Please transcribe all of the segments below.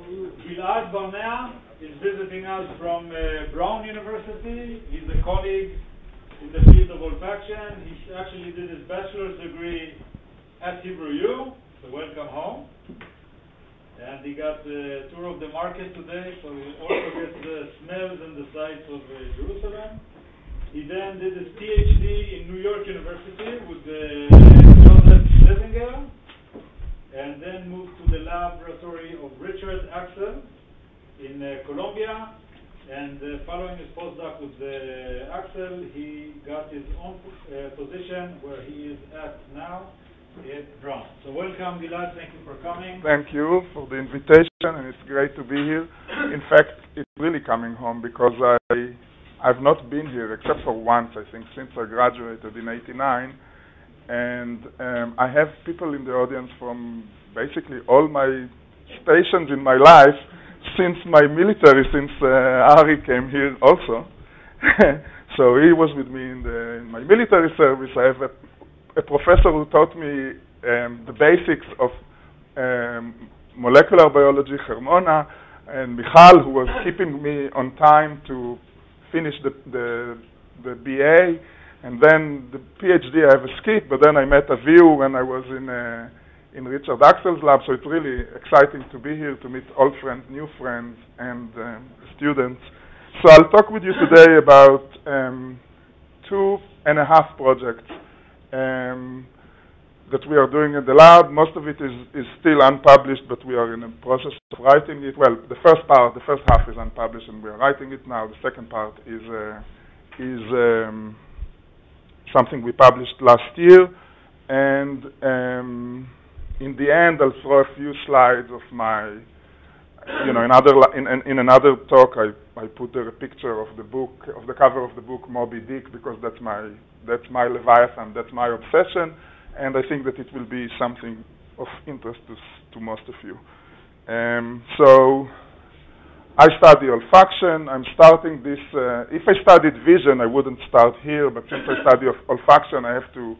Gilad Barnea is visiting us from uh, Brown University. He's a colleague in the field of olfaction. He actually did his bachelor's degree at Hebrew U, so welcome home. And he got a tour of the market today, so he also gets the smells and the sights of uh, Jerusalem. He then did his PhD in New York University with uh, Joseph Schlesinger, and then moved to the laboratory of Richard Axel in uh, Columbia. And uh, following his postdoc with uh, Axel, he got his own uh, position where he is at now at Brown. So welcome, Gilad. Thank you for coming. Thank you for the invitation, and it's great to be here. In fact, it's really coming home because I I've not been here except for once, I think, since I graduated in '89, and um, I have people in the audience from basically all my stations in my life since my military, since uh, Ari came here also. so he was with me in, the, in my military service. I have a, a professor who taught me um, the basics of um, molecular biology, Hermona, and Michal, who was keeping me on time to finish the, the, the BA. And then the PhD I have a skip, but then I met Avihu when I was in uh, in Richard Axel's lab, so it's really exciting to be here to meet old friends, new friends, and um, students. So I'll talk with you today about um, two and a half projects um, that we are doing in the lab. Most of it is, is still unpublished, but we are in the process of writing it. Well, the first part, the first half is unpublished, and we are writing it now. The second part is uh, is um, something we published last year, and um, in the end, I'll throw a few slides of my, you know, in, other, in, in another talk, I, I put there a picture of the book, of the cover of the book Moby Dick, because that's my, that's my Leviathan, that's my obsession, and I think that it will be something of interest to, to most of you. Um, so, I study olfaction. I'm starting this. Uh, if I studied vision, I wouldn't start here, but since I study olfaction, I have to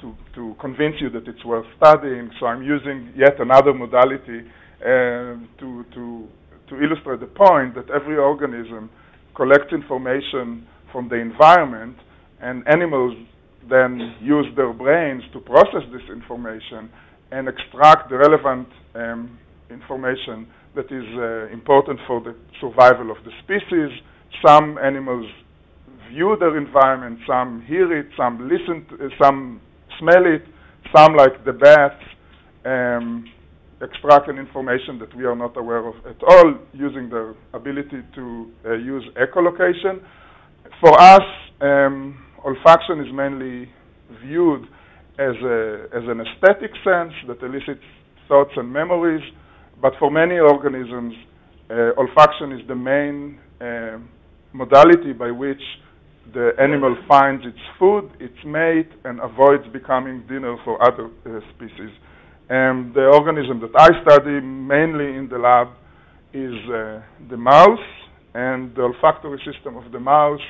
to, to convince you that it's worth studying. So I'm using yet another modality uh, to, to, to illustrate the point that every organism collects information from the environment, and animals then use their brains to process this information and extract the relevant um, information that is uh, important for the survival of the species. Some animals view their environment, some hear it, some listen, to, uh, some smell it. Some, like the bats, um, extract an information that we are not aware of at all using their ability to uh, use echolocation. For us, um, olfaction is mainly viewed as, a, as an aesthetic sense that elicits thoughts and memories, but for many organisms, uh, olfaction is the main uh, modality by which the animal finds its food, its mate, and avoids becoming dinner for other uh, species. And the organism that I study mainly in the lab is uh, the mouse, and the olfactory system of the mouse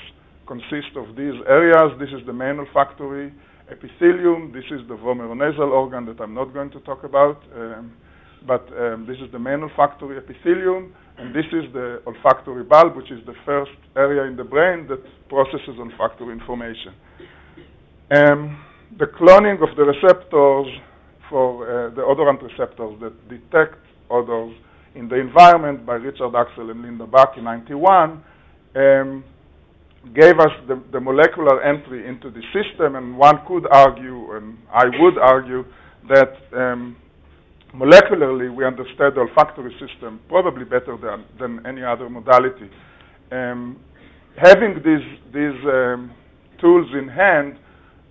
consists of these areas. This is the main olfactory epithelium. This is the vomeronasal organ that I'm not going to talk about. Um, but um, this is the main olfactory epithelium, and this is the olfactory bulb, which is the first area in the brain that processes olfactory information. Um, the cloning of the receptors for uh, the odorant receptors that detect odors in the environment by Richard Axel and Linda Buck in 91 um, gave us the, the, molecular entry into the system, and one could argue, and I would argue, that um, molecularly, we understand the olfactory system probably better than, than any other modality. Um, having these, these um, tools in hand,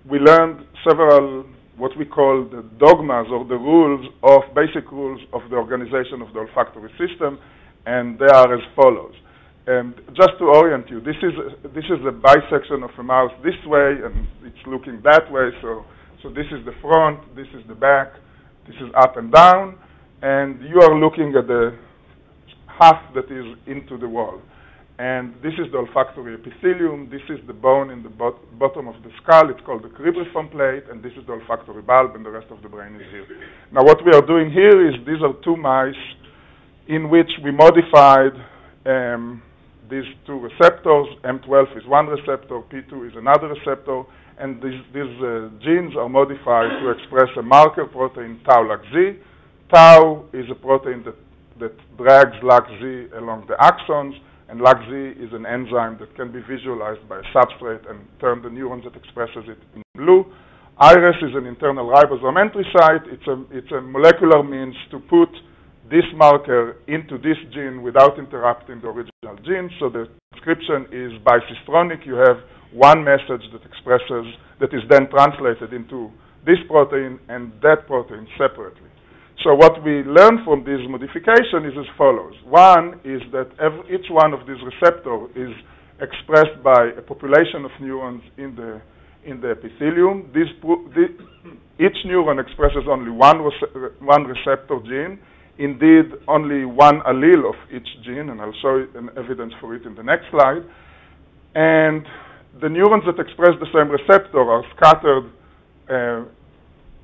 we learned several what we call the dogmas or the rules of basic rules of the organization of the olfactory system, and they are as follows. And just to orient you, this is this is a bisection of a mouse this way, and it's looking that way. So so this is the front, this is the back, this is up and down, and you are looking at the half that is into the wall. And this is the olfactory epithelium. This is the bone in the bot bottom of the skull. It's called the cribriform plate, and this is the olfactory bulb, and the rest of the brain is here. Now, what we are doing here is these are two mice in which we modified um, these two receptors. M12 is one receptor, P2 is another receptor, and these, these uh, genes are modified to express a marker protein tau LAC-Z. Tau is a protein that, that drags LAC-Z along the axons, and LAC-Z is an enzyme that can be visualized by a substrate and turn the neurons that expresses it in blue. IRES is an internal ribosome entry site. It's a, it's a molecular means to put this marker into this gene without interrupting the original gene. So the transcription is bicistronic. You have one message that expresses, that is then translated into this protein and that protein separately. So what we learn from this modification is as follows. One is that every, each one of these receptors is expressed by a population of neurons in the, in the epithelium. This, each neuron expresses only one, one receptor gene, indeed only one allele of each gene, and I'll show an evidence for it in the next slide. And the neurons that express the same receptor are scattered uh,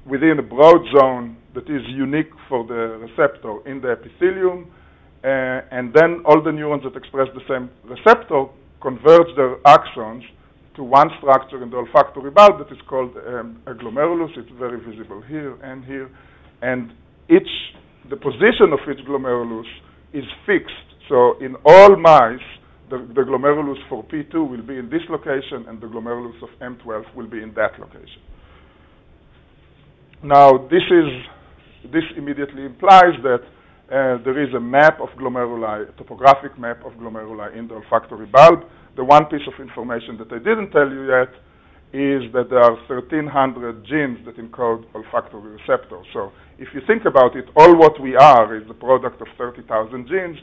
within a broad zone that is unique for the receptor in the epithelium, uh, and then all the neurons that express the same receptor converge their axons to one structure in the olfactory bulb that is called um, a glomerulus. It's very visible here and here. And each, the position of each glomerulus is fixed. So in all mice, the, the glomerulus for P2 will be in this location, and the glomerulus of M12 will be in that location. Now, this is this immediately implies that uh, there is a map of glomeruli, a topographic map of glomeruli in the olfactory bulb. The one piece of information that I didn't tell you yet is that there are 1,300 genes that encode olfactory receptors. So if you think about it, all what we are is the product of 30,000 genes.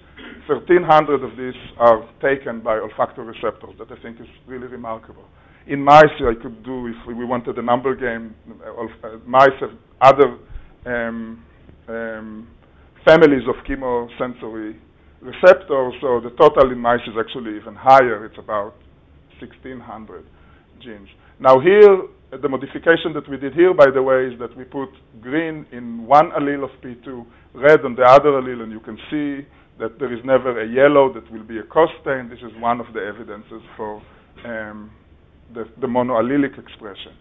1,300 of these are taken by olfactory receptors. That I think is really remarkable. In mice, I could do, if we wanted a number game, uh, mice have other um, um, families of chemosensory receptors, so the total in mice is actually even higher. It's about 1,600 genes. Now here, the modification that we did here, by the way, is that we put green in one allele of P2, red on the other allele, and you can see that there is never a yellow that will be a co-stain. This is one of the evidences for um, the, the monoallelic expression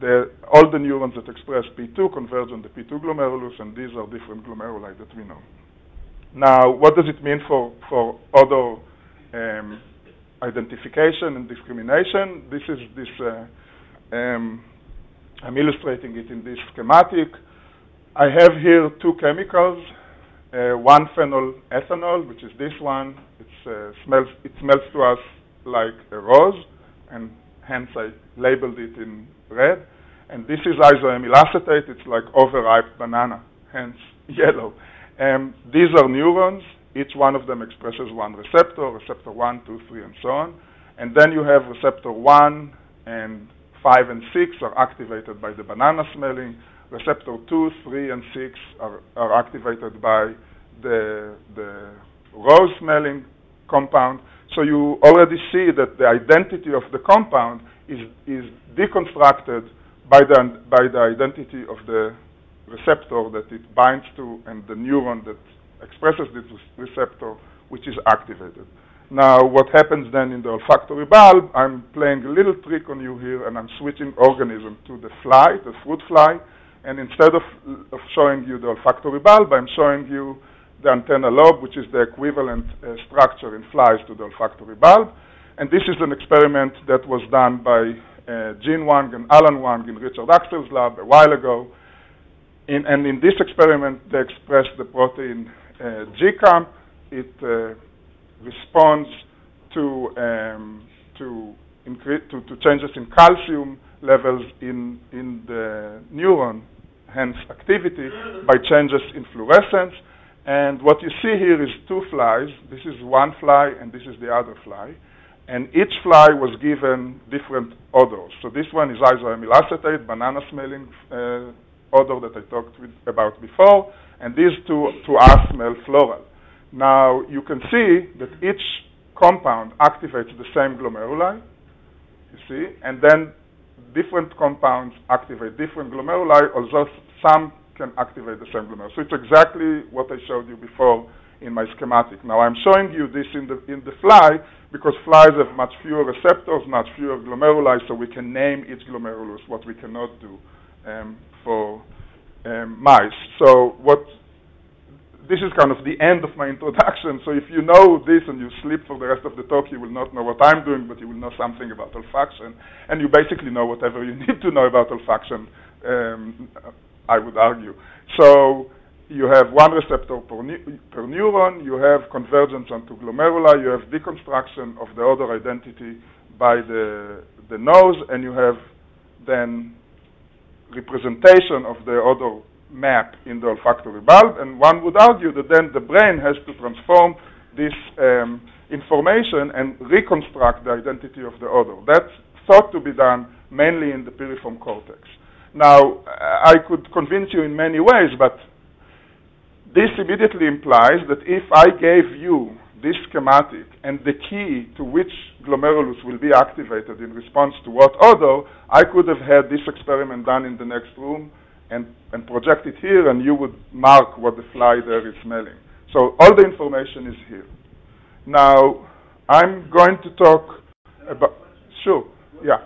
the, all the neurons that express P2 converge on the P2 glomerulus, and these are different glomeruli that we know. Now, what does it mean for, for other um, identification and discrimination? This is this, uh, um, I'm illustrating it in this schematic. I have here two chemicals, uh, one phenol ethanol, which is this one. Uh, smells, it smells to us like a rose, and hence I labeled it in red. And this is isoamyl acetate. It's like overripe banana, hence yellow. Um, these are neurons. Each one of them expresses one receptor, receptor 1, 2, 3, and so on. And then you have receptor 1 and 5 and 6 are activated by the banana smelling. Receptor 2, 3, and 6 are, are activated by the, the rose smelling compound. So you already see that the identity of the compound is, is deconstructed by the, by the identity of the receptor that it binds to and the neuron that expresses this receptor, which is activated. Now, what happens then in the olfactory bulb, I'm playing a little trick on you here, and I'm switching organism to the fly, the fruit fly, and instead of, of showing you the olfactory bulb, I'm showing you the antenna lobe, which is the equivalent uh, structure in flies to the olfactory bulb. And this is an experiment that was done by uh, Gene Wang and Alan Wang in Richard Axel's lab a while ago. In, and in this experiment, they expressed the protein uh, GCAMP. It uh, responds to, um, to, to, to, changes in calcium levels in, in the neuron, hence activity, by changes in fluorescence. And what you see here is two flies. This is one fly, and this is the other fly and each fly was given different odors. So this one is isoamyl acetate, banana smelling uh, odor that I talked with, about before, and these two to us smell floral. Now you can see that each compound activates the same glomeruli, you see, and then different compounds activate different glomeruli, although some can activate the same glomeruli. So it's exactly what I showed you before in my schematic. Now I'm showing you this in the, in the fly because flies have much fewer receptors, much fewer glomeruli, so we can name each glomerulus, what we cannot do um, for um, mice. So what this is kind of the end of my introduction. So if you know this and you sleep for the rest of the talk, you will not know what I'm doing, but you will know something about olfaction, and you basically know whatever you need to know about olfaction. Um, I would argue. So you have one receptor per, per, neuron, you have convergence onto glomeruli, you have deconstruction of the odor identity by the, the nose, and you have then representation of the odor map in the olfactory bulb, and one would argue that then the brain has to transform this um, information and reconstruct the identity of the odor. That's thought to be done mainly in the piriform cortex. Now, I could convince you in many ways, but this immediately implies that if I gave you this schematic and the key to which glomerulus will be activated in response to what odor, I could have had this experiment done in the next room and, and project it here, and you would mark what the fly there is smelling. So all the information is here. Now, I'm going to talk about, sure, yeah.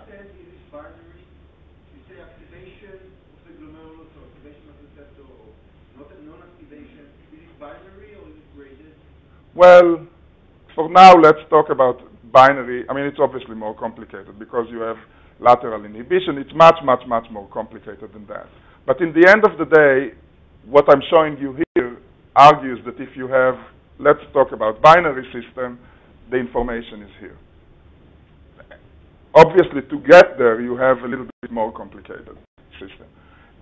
Well, for now, let's talk about binary. I mean, it's obviously more complicated because you have lateral inhibition. It's much, much, much more complicated than that. But in the end of the day, what I'm showing you here argues that if you have, let's talk about binary system, the information is here. Obviously, to get there, you have a little bit more complicated system.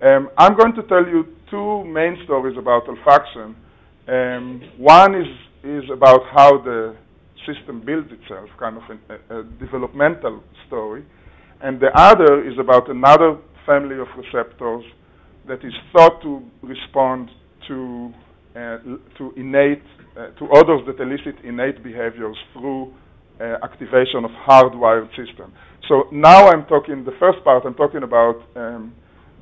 Um, I'm going to tell you two main stories about olfaction. Um, one is, is about how the system builds itself, kind of a, a developmental story. And the other is about another family of receptors that is thought to respond to uh, to innate uh, to odors that elicit innate behaviors through uh, activation of hardwired system. So now I'm talking the first part. I'm talking about um,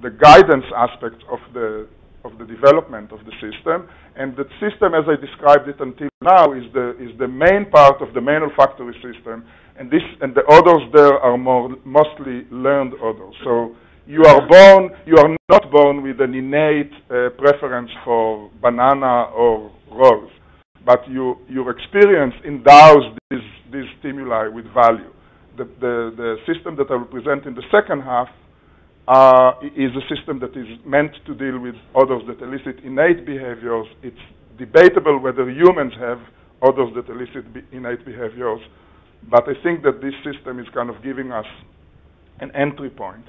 the guidance aspect of the of the development of the system, and the system, as I described it until now, is the is the main part of the main olfactory system, and this and the odors there are more mostly learned odors. So you are born, you are not born with an innate uh, preference for banana or rose, but you, your experience endows these, these stimuli with value. The, the, the system that I will present in the second half uh, is a system that is meant to deal with odors that elicit innate behaviors. It's debatable whether humans have odors that elicit be innate behaviors, but I think that this system is kind of giving us an entry point.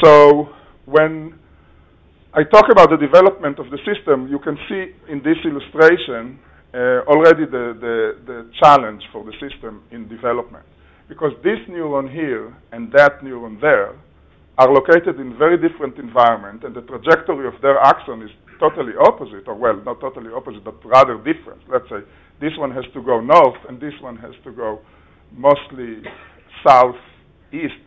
So when I talk about the development of the system, you can see in this illustration uh, already the, the, the, challenge for the system in development. Because this neuron here and that neuron there are located in very different environment, and the trajectory of their axon is totally opposite, or well, not totally opposite, but rather different. Let's say this one has to go north, and this one has to go mostly southeast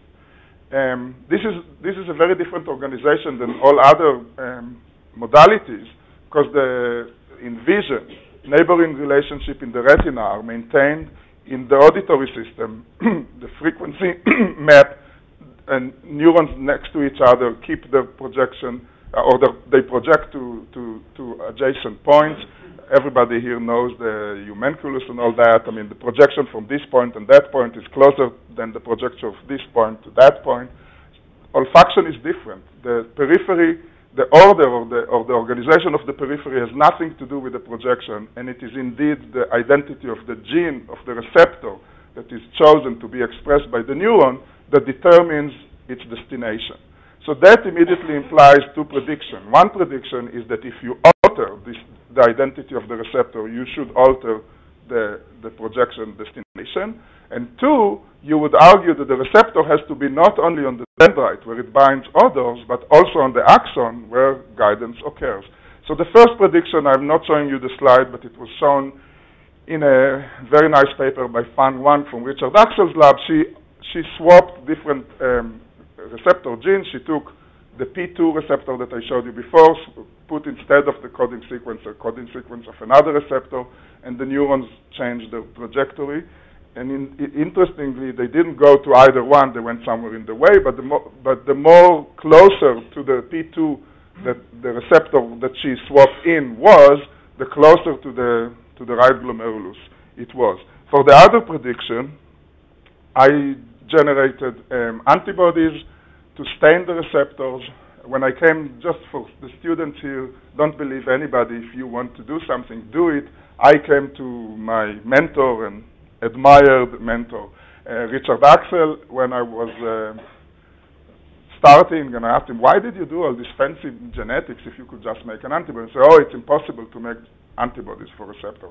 um, this is this is a very different organization than all other um, modalities because the in vision neighboring relationship in the retina are maintained in the auditory system. the frequency map and neurons next to each other keep the projection uh, or the, they project to, to, to adjacent points everybody here knows the homunculus and all that. I mean, the projection from this point and that point is closer than the projection of this point to that point. Olfaction is different. The periphery, the order or the, or the organization of the periphery has nothing to do with the projection, and it is indeed the identity of the gene, of the receptor, that is chosen to be expressed by the neuron that determines its destination. So that immediately implies two predictions. One prediction is that if you alter this, the identity of the receptor, you should alter the, the projection destination. And two, you would argue that the receptor has to be not only on the dendrite, where it binds others, but also on the axon, where guidance occurs. So the first prediction, I'm not showing you the slide, but it was shown in a very nice paper by Fan Wang from Richard Axel's lab. She, she swapped different um, receptor genes. She took the P2 receptor that I showed you before, put instead of the coding sequence a coding sequence of another receptor, and the neurons change their trajectory. And in, interestingly, they didn't go to either one; they went somewhere in the way. But the more, but the more closer to the P2 that the receptor that she swapped in was, the closer to the to the right glomerulus it was. For the other prediction, I generated um, antibodies to stain the receptors. When I came, just for the students here, don't believe anybody. If you want to do something, do it. I came to my mentor and admired mentor, uh, Richard Axel, when I was uh, starting, and I asked him, why did you do all this fancy genetics if you could just make an antibody? He said, oh, it's impossible to make antibodies for receptor.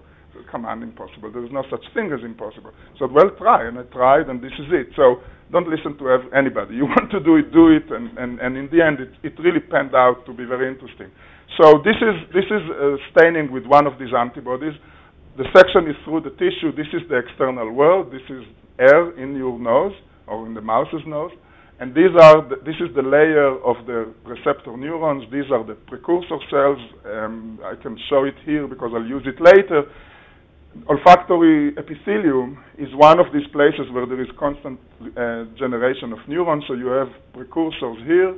Come on, impossible. There is no such thing as impossible. So, well, try, and I tried, and this is it. So, don't listen to anybody. You want to do it, do it, and, and, and in the end, it, it really panned out to be very interesting. So, this is, this is uh, staining with one of these antibodies. The section is through the tissue. This is the external world. This is air in your nose or in the mouse's nose. And these are the, this is the layer of the receptor neurons. These are the precursor cells. Um, I can show it here because I'll use it later. Olfactory epithelium is one of these places where there is constant uh, generation of neurons. So you have precursors here,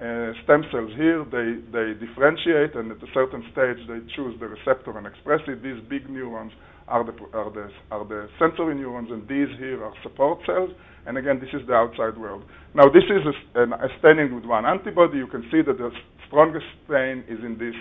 uh, stem cells here. They they differentiate, and at a certain stage they choose the receptor and express it. These big neurons are the are the are the sensory neurons, and these here are support cells. And again, this is the outside world. Now, this is a, a staining with one antibody. You can see that the strongest stain is in this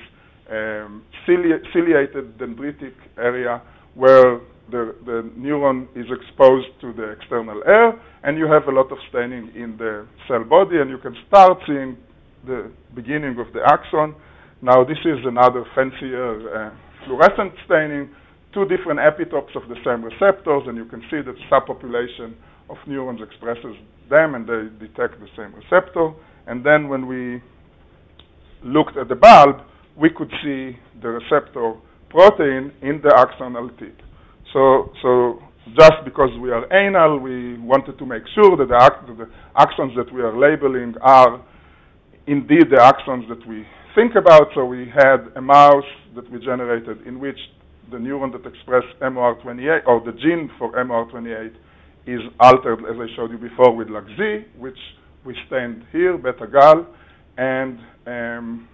um, cili ciliated dendritic area where the, the neuron is exposed to the external air, and you have a lot of staining in the cell body, and you can start seeing the beginning of the axon. Now, this is another fancier uh, fluorescent staining, two different epitopes of the same receptors, and you can see that subpopulation of neurons expresses them and they detect the same receptor. And then when we looked at the bulb, we could see the receptor protein in the axonal tip. So, so just because we are anal, we wanted to make sure that the, the axons that we are labeling are indeed the axons that we think about. So we had a mouse that we generated in which the neuron that expressed MOR28, or the gene for MOR28, is altered, as I showed you before, with LAG-Z, which we stained here, beta-gal, and um,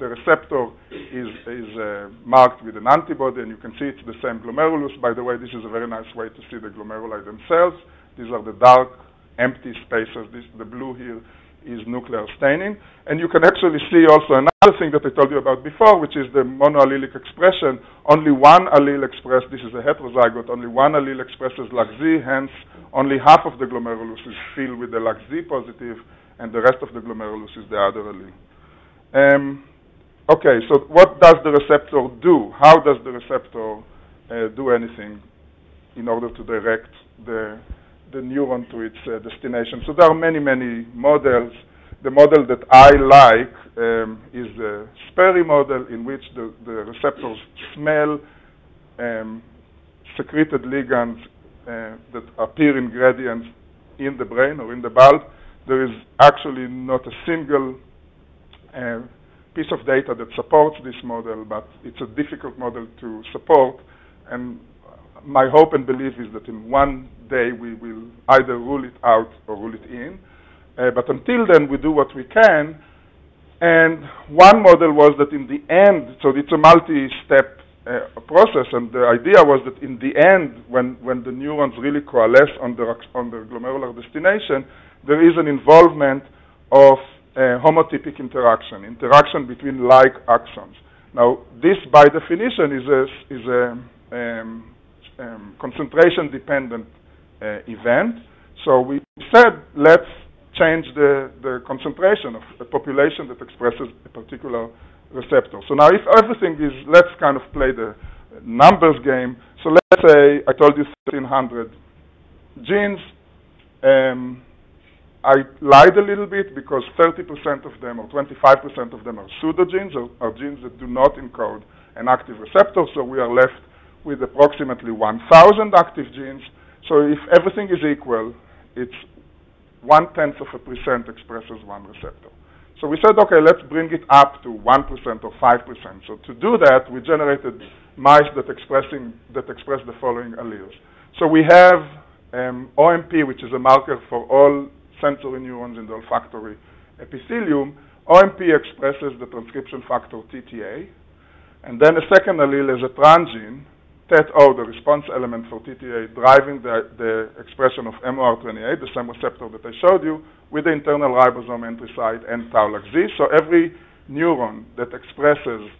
the receptor is, is uh, marked with an antibody, and you can see it's the same glomerulus. By the way, this is a very nice way to see the glomeruli themselves. These are the dark, empty spaces. This, the blue here is nuclear staining. And you can actually see also another thing that I told you about before, which is the monoallelic expression. Only one allele expressed, this is a heterozygote, only one allele expresses LAG-Z, hence only half of the glomerulus is filled with the LAG-Z positive, and the rest of the glomerulus is the other allele. Um, okay, so what does the receptor do? How does the receptor uh, do anything in order to direct the the neuron to its uh, destination. So there are many, many models. The model that I like um, is the Sperry model, in which the, the receptors smell um, secreted ligands uh, that appear in gradients in the brain or in the bulb. There is actually not a single uh, piece of data that supports this model, but it's a difficult model to support. And my hope and belief is that in one day we will either rule it out or rule it in. Uh, but until then, we do what we can. And one model was that in the end, so it's a multi-step uh, process, and the idea was that in the end, when, when the neurons really coalesce on the, on the glomerular destination, there is an involvement of uh, homotypic interaction, interaction between like axons. Now, this by definition is a, is a um, um, concentration dependent uh, event. So we said, let's change the, the concentration of a population that expresses a particular receptor. So now if everything is, let's kind of play the numbers game. So let's say I told you 1,300 genes. Um, I lied a little bit because 30% of them or 25% of them are pseudogenes or, genes that do not encode an active receptor. So we are left with approximately 1,000 active genes. So if everything is equal, it's one tenth of a percent expresses one receptor. So we said, okay, let's bring it up to 1% or 5%. So to do that, we generated mice that, expressing, that express the following alleles. So we have um, OMP, which is a marker for all sensory neurons in the olfactory epithelium. OMP expresses the transcription factor TTA. And then a second allele is a transgene TET-O, the response element for TTA, driving the, the expression of MOR28, the same receptor that I showed you, with the internal ribosome entry site and tau Z. So every neuron that expresses,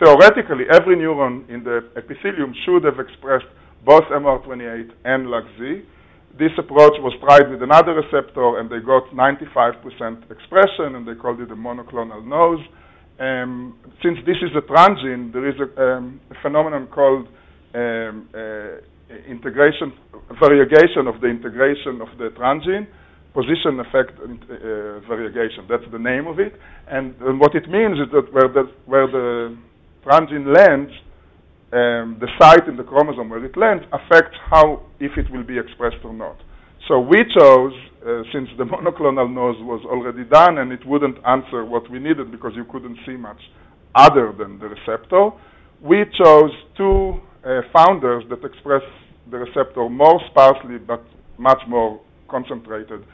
theoretically, every neuron in the epithelium should have expressed both MR28 and LAC-Z. This approach was tried with another receptor, and they got 95% expression, and they called it a monoclonal nose. Um, since this is a transgene, there is a, um, a phenomenon called um, uh, integration, variegation of the integration of the transgene, position effect uh, variegation. That's the name of it. And, and, what it means is that where the, where the transgene lands, um, the site in the chromosome where it lands affects how, if it will be expressed or not. So we chose, uh, since the monoclonal nose was already done and it wouldn't answer what we needed because you couldn't see much other than the receptor, we chose two uh, founders that express the receptor more sparsely but much more concentrated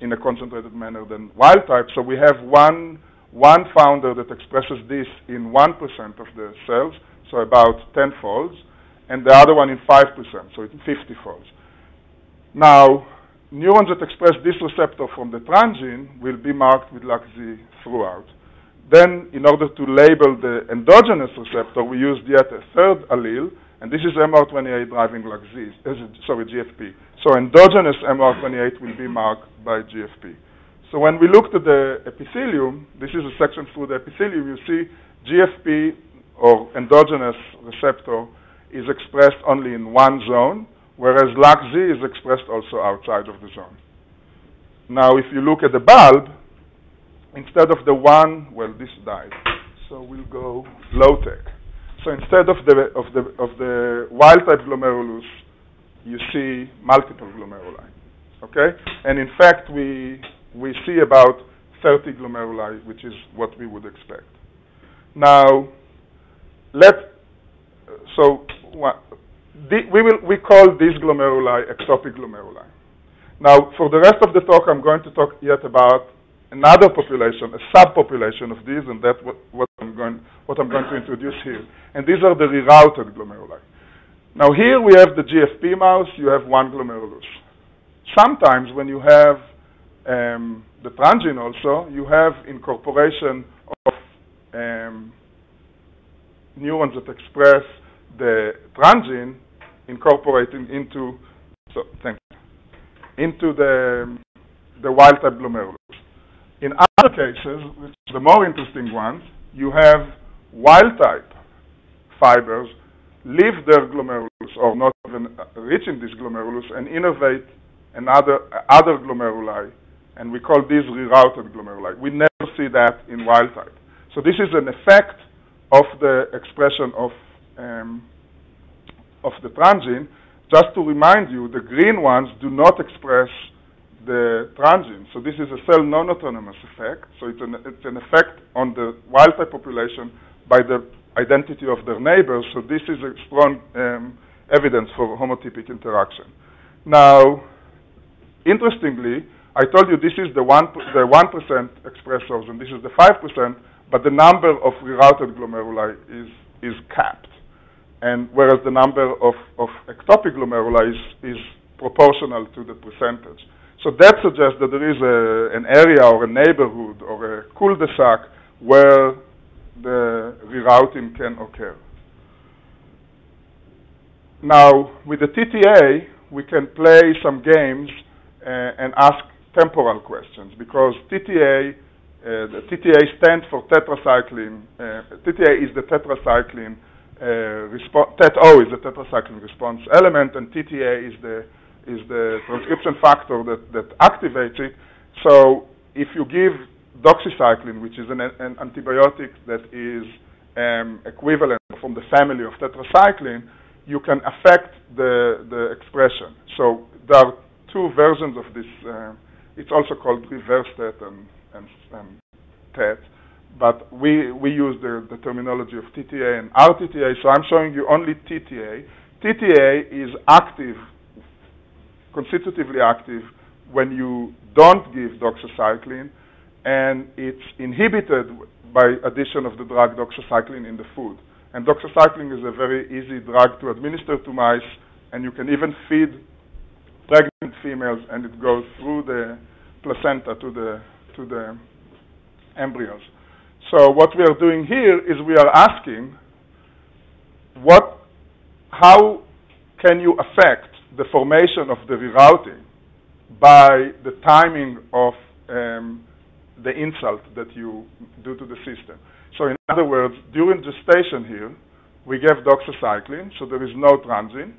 in a concentrated manner than wild type. So we have one, one founder that expresses this in 1% of the cells, so about 10 folds, and the other one in 5%, so in 50 folds. Now, neurons that express this receptor from the transgene will be marked with LAC-Z throughout. Then, in order to label the endogenous receptor, we used yet a third allele, and this is MR28 driving like Z, uh, sorry, GFP. So endogenous MR28 will be marked by GFP. So when we looked at the epithelium, this is a section through the epithelium, you see GFP or endogenous receptor is expressed only in one zone, whereas LAC-Z is expressed also outside of the zone. Now, if you look at the bulb, instead of the one, well, this died. So we'll go low tech. So instead of the, of the, of the wild-type glomerulus, you see multiple glomeruli, okay? And in fact, we, we see about 30 glomeruli, which is what we would expect. Now, let, so we, will, we call these glomeruli ectopic glomeruli. Now, for the rest of the talk, I'm going to talk yet about another population, a subpopulation of these, and that's what, what, I'm going, what I'm going to introduce here. And these are the rerouted glomeruli. Now here we have the GFP mouse, you have one glomerulus. Sometimes when you have um, the transgene also, you have incorporation of um, neurons that express the transgene incorporating into so thank you, into the the wild type glomerulus. In other cases, which the more interesting ones, you have wild type fibers leave their glomerulus or not even reaching this glomerulus and innervate another other glomeruli, and we call these rerouted glomeruli. We never see that in wild type. So this is an effect of the expression of um, of the transgene. Just to remind you, the green ones do not express the transgene. So this is a cell non-autonomous effect. So it's an, it's an effect on the wild-type population by the identity of their neighbors. So this is a strong um, evidence for homotypic interaction. Now, interestingly, I told you this is the one the one percent expressors and this is the five percent, but the number of rerouted glomeruli is is capped, and whereas the number of, of ectopic glomeruli is, is proportional to the percentage. So that suggests that there is a, an area or a neighborhood or a cul-de-sac where the rerouting can occur. Now, with the TTA, we can play some games uh, and ask temporal questions because TTA, uh, the TTA stands for tetracycline. Uh, TTA is the tetracycline uh, response. TET-O is the tetracycline response element, and TTA is the is the transcription factor that, that activates it. So if you give doxycycline, which is an, an antibiotic that is um, equivalent from the family of tetracycline, you can affect the, the expression. So there are two versions of this. Uh, it's also called reverse and, and, and TET, but we, we use the, the terminology of TTA and RTTA, so I'm showing you only TTA. TTA is active, constitutively active, when you don't give doxycycline, and it's inhibited by addition of the drug doxycycline in the food. And doxycycline is a very easy drug to administer to mice, and you can even feed pregnant females, and it goes through the placenta to the to the embryos. So what we are doing here is we are asking what, how can you affect the formation of the rerouting by the timing of um, the insult that you do to the system. So in other words, during gestation here, we gave doxycycline, so there is no transgene.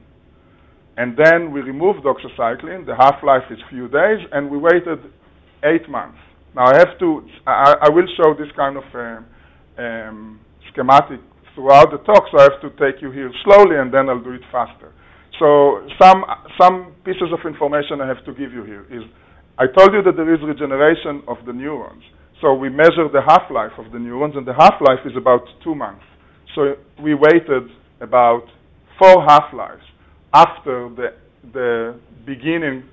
And then we removed doxycycline, the half-life is few days, and we waited eight months. Now I have to, I, I will show this kind of um, um, schematic throughout the talk, so I have to take you here slowly and then I'll do it faster. So some, some pieces of information I have to give you here is, I told you that there is regeneration of the neurons. So we measure the half-life of the neurons, and the half-life is about two months. So we waited about four half-lives after the, the beginning,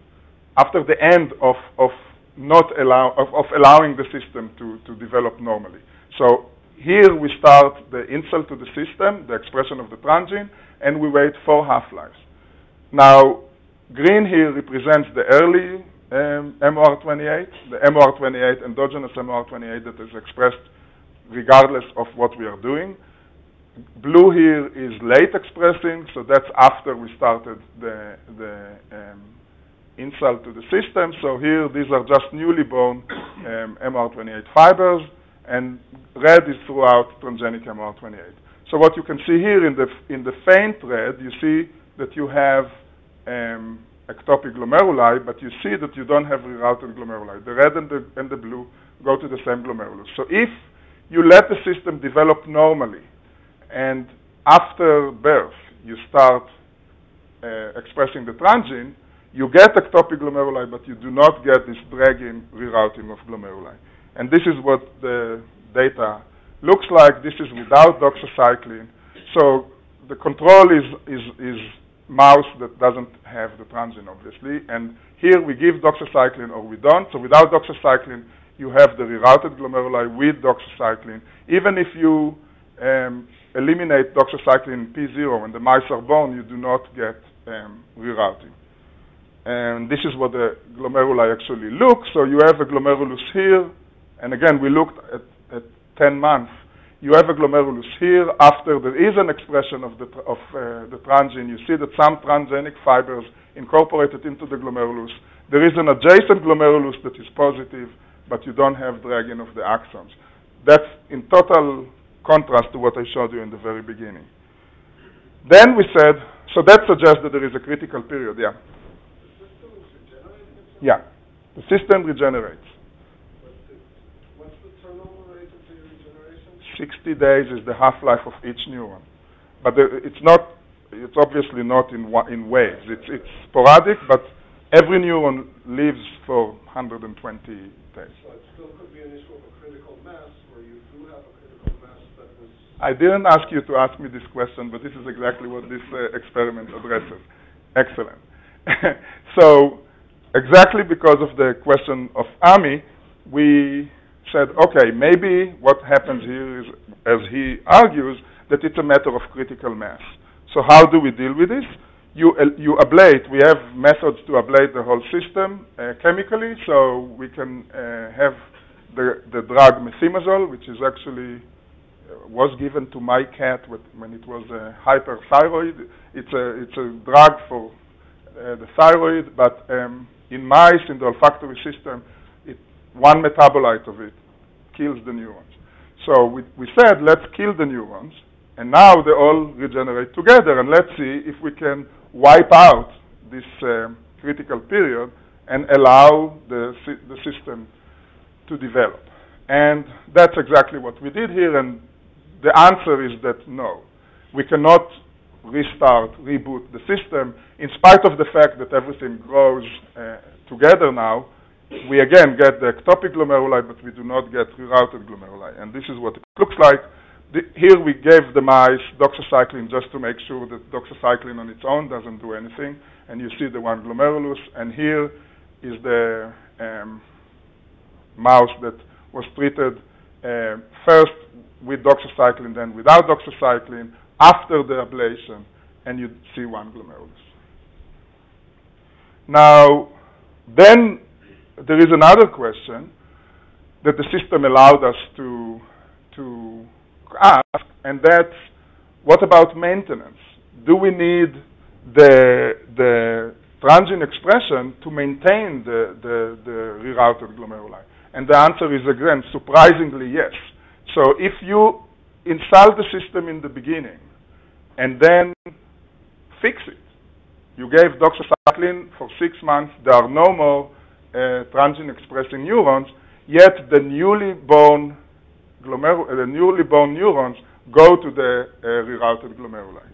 after the end of, of not allow, of, of allowing the system to, to develop normally. So here we start the insult to the system, the expression of the transgene, and we wait four half-lives. Now, green here represents the early um, MOR28, the MOR28 endogenous MOR28 that is expressed regardless of what we are doing. Blue here is late expressing, so that's after we started the, the um, insult to the system. So here, these are just newly born um, MR28 fibers, and red is throughout transgenic MR28. So what you can see here in the, in the faint red, you see that you have um, ectopic glomeruli, but you see that you don't have rerouted glomeruli. The red and the, and the blue go to the same glomerulus. So if you let the system develop normally, and after birth you start uh, expressing the transgene, you get ectopic glomeruli, but you do not get this dragging rerouting of glomeruli. And this is what the data looks like. This is without doxycycline. So the control is, is, is mouse that doesn't have the transgene, obviously. And here we give doxycycline or we don't. So without doxycycline, you have the rerouted glomeruli with doxycycline. Even if you um, eliminate doxycycline P0 and the mice are born, you do not get um, rerouting. And this is what the glomeruli actually look. So you have a glomerulus here, and again, we looked at, at 10 months. You have a glomerulus here. After there is an expression of the, of, uh, the transgene, you see that some transgenic fibers incorporated into the glomerulus. There is an adjacent glomerulus that is positive, but you don't have dragging of the axons. That's in total contrast to what I showed you in the very beginning. Then we said, so that suggests that there is a critical period, yeah. Yeah, the system regenerates. What's the turnover rate of the regeneration? 60 days is the half-life of each neuron. But the, it's not, it's obviously not in, in waves. It's, it's sporadic, but every neuron lives for 120 days. So it still could be an issue of a critical mass, where you do have a critical mass that was... I didn't ask you to ask me this question, but this is exactly what this uh, experiment addresses. Excellent. so exactly because of the question of Ami, we said, okay, maybe what happens here is, as he argues, that it's a matter of critical mass. So how do we deal with this? You, uh, you ablate, we have methods to ablate the whole system uh, chemically, so we can uh, have the, the drug methimazole, which is actually uh, was given to my cat when it was a hyperthyroid. It's a, it's a drug for uh, the thyroid, but um, in mice, in the olfactory system, it, one metabolite of it kills the neurons. So we, we said, let's kill the neurons, and now they all regenerate together, and let's see if we can wipe out this um, critical period and allow the, the system to develop. And that's exactly what we did here, and the answer is that no. We cannot restart, reboot the system, in spite of the fact that everything grows uh, together now, we again get the ectopic glomeruli, but we do not get rerouted glomeruli. And this is what it looks like. The, here we gave the mice doxycycline just to make sure that doxycycline on its own doesn't do anything. And you see the one glomerulus. And here is the um, mouse that was treated uh, first with doxycycline, then without doxycycline, after the ablation, and you see one glomerulus. Now, then there is another question that the system allowed us to, to ask, and that's what about maintenance? Do we need the, the transgene expression to maintain the, the, the rerouted glomeruli? And the answer is again, surprisingly yes. So if you install the system in the beginning and then fix it, you gave doxycycline for six months, there are no more uh, expressing neurons, yet the newly born glomerul- uh, the newly born neurons go to the uh, rerouted glomeruli.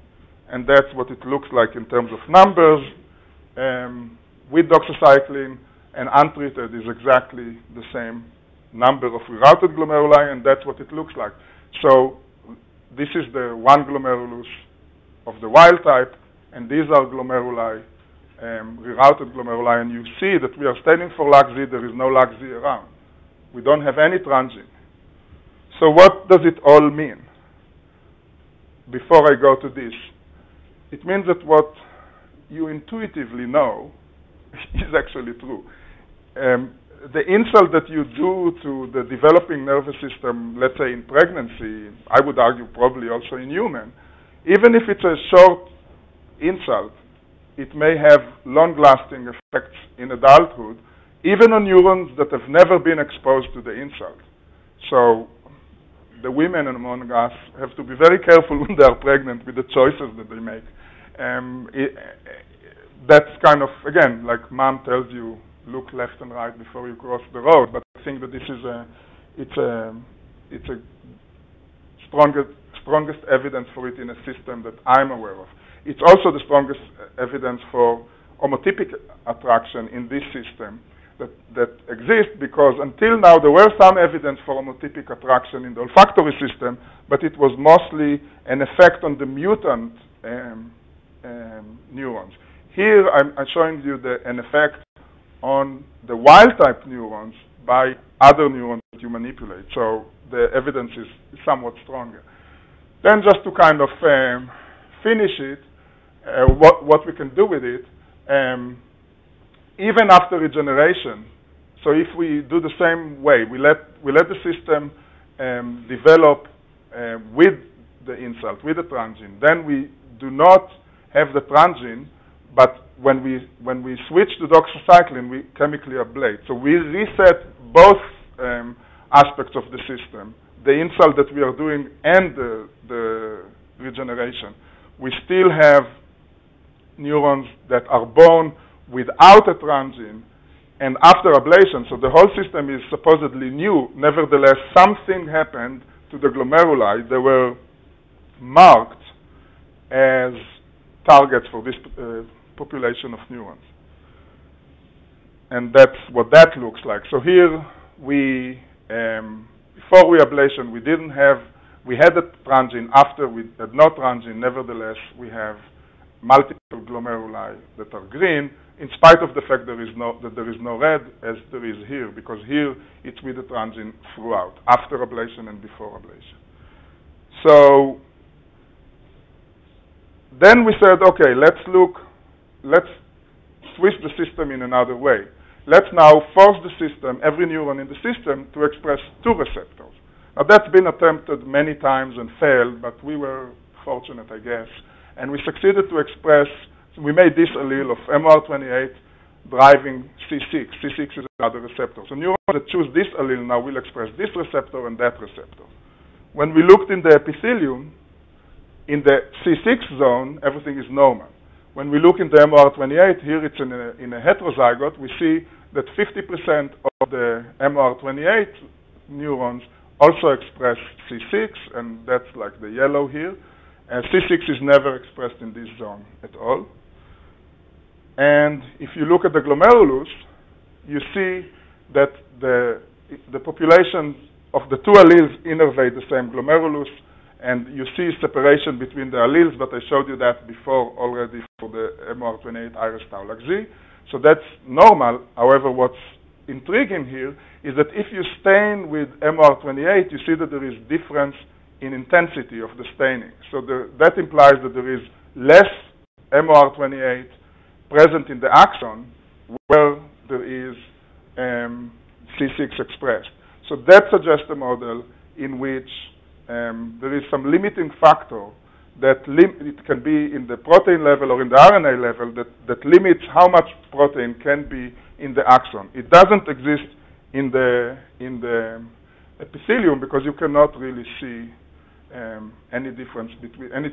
And that's what it looks like in terms of numbers. Um, with doxycycline and untreated is exactly the same number of rerouted glomeruli, and that's what it looks like. So this is the one glomerulus of the wild type, and these are glomeruli, um, rerouted glomeruli, and you see that we are staining for LAG-Z, there is no LAG-Z around. We don't have any transgene. So what does it all mean? Before I go to this, it means that what you intuitively know is actually true. Um, the insult that you do to the developing nervous system, let's say in pregnancy, I would argue probably also in human, even if it's a short insult, it may have long-lasting effects in adulthood, even on neurons that have never been exposed to the insult. So the women among us have to be very careful when they are pregnant with the choices that they make. Um, it, that's kind of, again, like mom tells you, look left and right before you cross the road. But I think that this is a, it's a, it's a strongest, strongest evidence for it in a system that I'm aware of. It's also the strongest evidence for homotypic attraction in this system that, that exists because until now there were some evidence for homotypic attraction in the olfactory system, but it was mostly an effect on the mutant um, um, neurons. Here I'm, I'm showing you the, an effect on the wild type neurons by other neurons that you manipulate. So the evidence is somewhat stronger. Then just to kind of um, finish it, uh, what, what we can do with it, um, even after regeneration, so if we do the same way, we let, we let the system um, develop uh, with the insult, with the transgene, then we do not have the transgene, but when we when we switch to doxycycline, we chemically ablate. So we reset both um, aspects of the system, the insult that we are doing and the, the regeneration. We still have neurons that are born without a transgene and after ablation, so the whole system is supposedly new. Nevertheless, something happened to the glomeruli. They were marked as targets for this uh, population of neurons. And that's what that looks like. So here we, um, before we ablation, we didn't have, we had a transgene. After we had no transgene, nevertheless, we have multiple glomeruli that are green, in spite of the fact there is no, that there is no red as there is here, because here it's with the transgene throughout, after ablation and before ablation. So then we said, okay, let's look, let's twist the system in another way. Let's now force the system, every neuron in the system, to express two receptors. Now that's been attempted many times and failed, but we were fortunate, I guess, and we succeeded to express, we made this allele of MR28 driving C6. C6 is another receptor. So neurons that choose this allele now will express this receptor and that receptor. When we looked in the epithelium, in the C6 zone, everything is normal. When we look in the MR28, here it's in a, in a heterozygote, we see that 50% of the MR28 neurons also express C6, and that's like the yellow here. And C6 is never expressed in this zone at all. And if you look at the glomerulus, you see that the, the population of the two alleles innervate the same glomerulus, and you see separation between the alleles, but I showed you that before already for the MR28 iris tau Z. So that's normal. However, what's intriguing here is that if you stain with MOR28, you see that there is difference in intensity of the staining. So the, that implies that there is less MOR28 present in the axon where there is um, C6 expressed. So that suggests a model in which um, there is some limiting factor that it can be in the protein level or in the RNA level that, that limits how much protein can be in the axon. It doesn't exist in the, in the epithelium because you cannot really see um, any difference between, any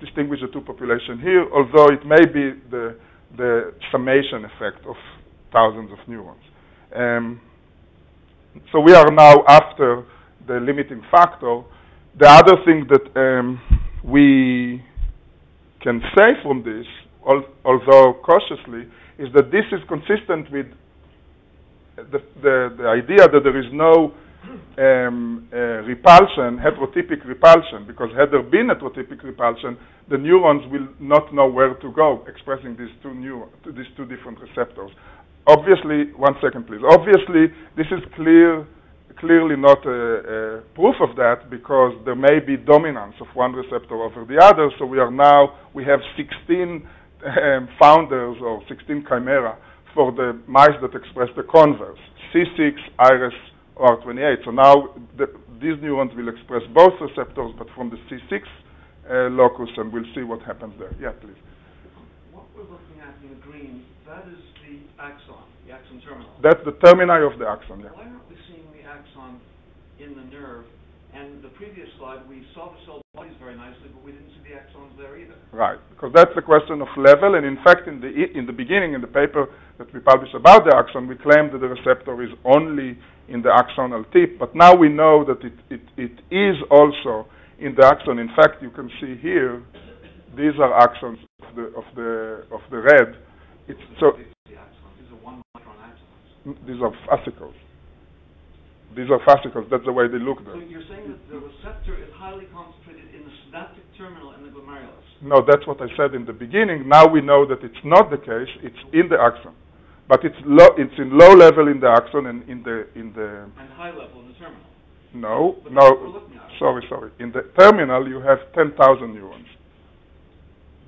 distinguish the two populations here, although it may be the, the summation effect of thousands of neurons. Um, so we are now after the limiting factor. The other thing that um, we can say from this, al although cautiously, is that this is consistent with the, the, the idea that there is no um, uh, repulsion, heterotypic repulsion, because had there been heterotypic repulsion, the neurons will not know where to go, expressing these two neurons, these two different receptors. Obviously, one second, please. Obviously, this is clear, clearly not a, a proof of that because there may be dominance of one receptor over the other. So we are now we have 16 um, founders or 16 chimera for the mice that express the converse, C6, iris, OR28. So now the, these neurons will express both receptors, but from the C6 uh, locus, and we'll see what happens there. Yeah, please. What we're looking at in the green, that is the axon, the axon terminal. That's the termini of the axon, yeah aren't we seeing the axon in the nerve? And the previous slide, we saw the cell bodies very nicely, but we didn't see the axons there either. Right, because that's the question of level, and in fact, in the in the beginning, in the paper that we published about the axon, we claimed that the receptor is only in the axonal tip, but now we know that it, it, it is also in the axon. In fact, you can see here, these are axons of the of the of the red. It's so. These are one micron axons. These are fascicles. These are fascicles. That's the way they look there. So you're saying that the receptor is highly concentrated in the synaptic terminal in the glomerulus? No, that's what I said in the beginning. Now we know that it's not the case. It's in the axon, but it's low. It's in low level in the axon and in the in the. And high level in the terminal. No, But no. that's what we're looking at. Sorry, sorry. In the terminal, you have 10,000 neurons.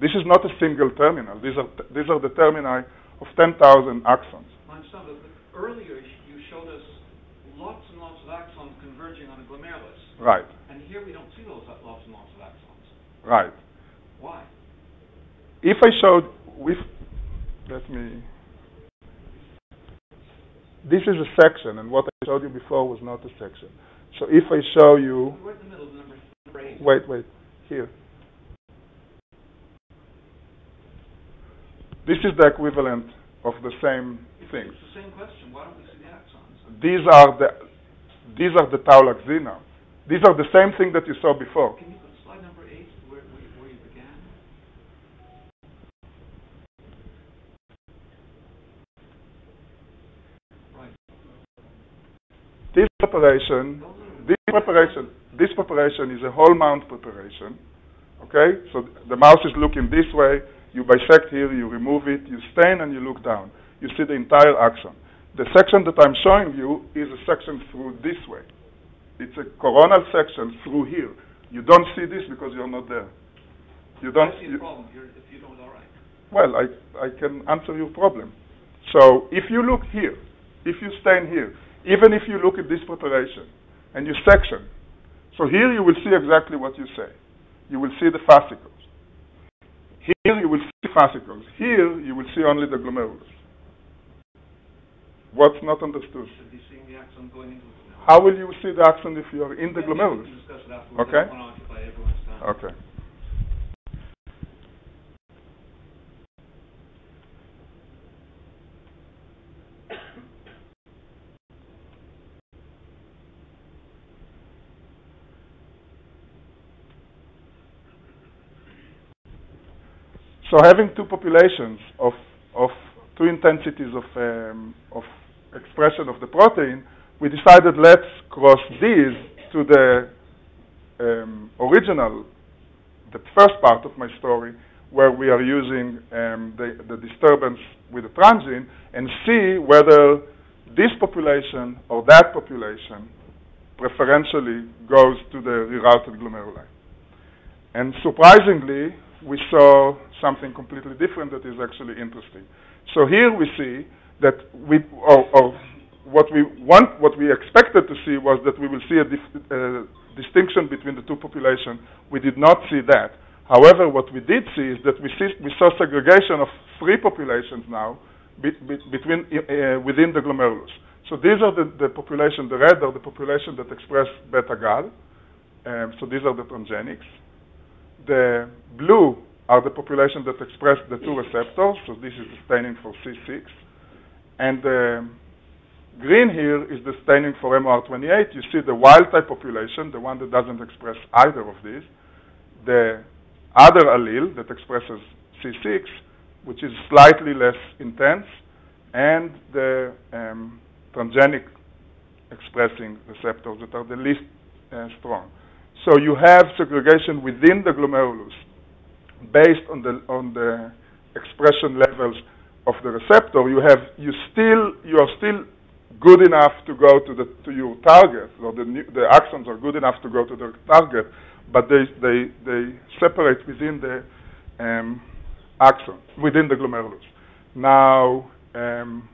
This is not a single terminal. These are these are the termini of 10,000 axons. But earlier you showed us lots and lots of axons converging on a glomerulus. Right, And here we don't see those lots and lots of axons. right. Why? If I showed with, let me. This is a section, and what I showed you before was not a section. So if I show you, We're the middle of number, number eight. wait, wait, here. This is the equivalent of the same thing. It's the same question. Why don't we see the axons? These are the these are the tau laxina. These are the same thing that you saw before. Can you go to slide number eight, where, where, where you began? Right. This preparation, this preparation, this preparation is a whole mount preparation. Okay, so the mouse is looking this way. You bisect here, you remove it, you stain, and you look down. You see the entire axon. The section that I'm showing you is a section through this way. It's a coronal section through here. You don't see this because you're not there. You don't. I see you- the problem. You're, if you don't, all right. Well, I, I can answer your problem. So if you look here, if you stand here, even if you look at this preparation and you section, so here you will see exactly what you say. You will see the fascicles. Here you will see fascicles. Here you will see only the glomerulus. What's not understood? Should be seeing the axon going into. How will you see the axon if you are in the glomerulus? We can discuss it afterwards. Okay. I don't want to occupy everyone's time. Okay. So having two populations of, of two intensities of, um, of expression of the protein, we decided let's cross these to the um, original, the first part of my story, where we are using um, the, the disturbance with the transgene and see whether this population or that population preferentially goes to the rerouted glomeruli. And surprisingly, we saw something completely different that is actually interesting. So here we see that we, or, or what we want, what we expected to see was that we will see a dif uh, distinction between the two populations. We did not see that. However, what we did see is that we, see, we saw segregation of three populations now be, be, between, uh, within the glomerulus. So these are the, the population, the red are the population that express beta-gal. Um, so these are the transgenics. The blue are the population that express the two receptors. So this is staining for C6. And the green here is the staining for MOR28. You see the wild type population, the one that doesn't express either of these. The other allele that expresses C6, which is slightly less intense, and the um, transgenic expressing receptors that are the least uh, strong. So you have segregation within the glomerulus based on the on the expression levels of the receptor. You have you still you are still good enough to go to the to your target, or the the axons are good enough to go to the target, but they they they separate within the um, axon within the glomerulus. Now, um,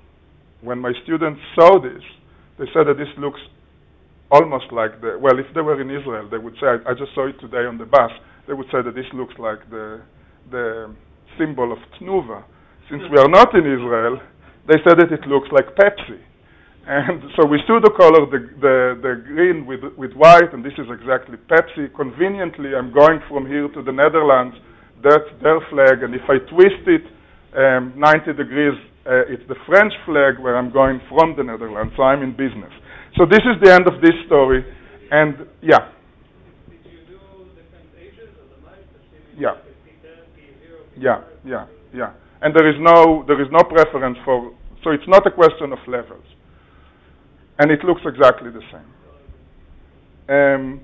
when my students saw this, they said that this looks almost like the well. If they were in Israel, they would say, I, I just saw it today on the bus. They would say that this looks like the the symbol of Tnuva. Since we are not in Israel, they said that it looks like Pepsi. And so we pseudo-color the, the, the green with, with white, and this is exactly Pepsi. Conveniently, I'm going from here to the Netherlands. That's their flag, and if I twist it um, 90 degrees, uh, it's the French flag where I'm going from the Netherlands, so I'm in business. So this is the end of this story, and yeah. Yeah. like P10, P0, Yeah, yeah, yeah. And there is no there is no preference for so it's not a question of levels. And it looks exactly the same. Um,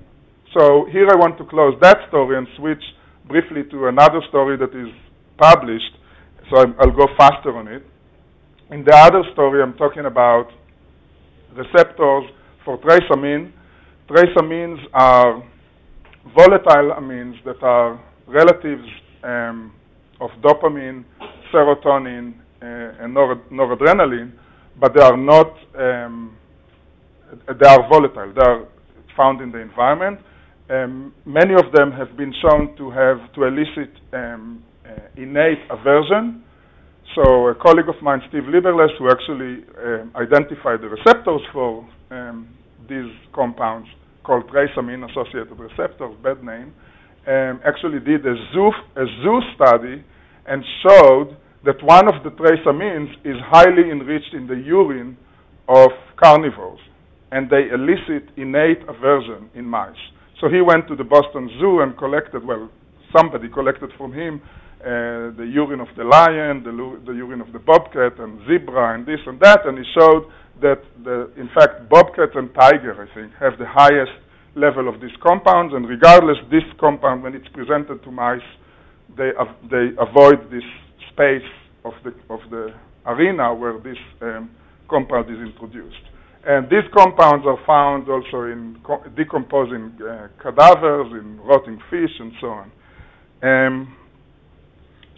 so here I want to close that story and switch briefly to another story that is published. So I'm, I'll go faster on it. In the other story, I'm talking about receptors for trace amine. Trace amines are volatile amines that are relatives um, of dopamine, serotonin, uh, and nor- noradrenaline, but they are not, um, they are volatile. They are found in the environment. Um, many of them have been shown to have, to elicit um, uh, innate aversion. So a colleague of mine, Steve Lieberless, who actually um, identified the receptors for um, these compounds called trace amine associated receptors, bad name, um, actually did a zoo, a zoo study and showed that one of the trace amines is highly enriched in the urine of carnivores, and they elicit innate aversion in mice. So he went to the Boston Zoo and collected, well, somebody collected from him uh, the urine of the lion, the, the, urine of the bobcat, and zebra, and this and that, and he showed that, the, in fact, bobcat and tiger, I think, have the highest level of these compounds, and regardless, this compound, when it's presented to mice, they, av- they avoid this space of the, of the arena where this um, compound is introduced. And these compounds are found also in co- decomposing uh, cadavers, in rotting fish, and so on. Um,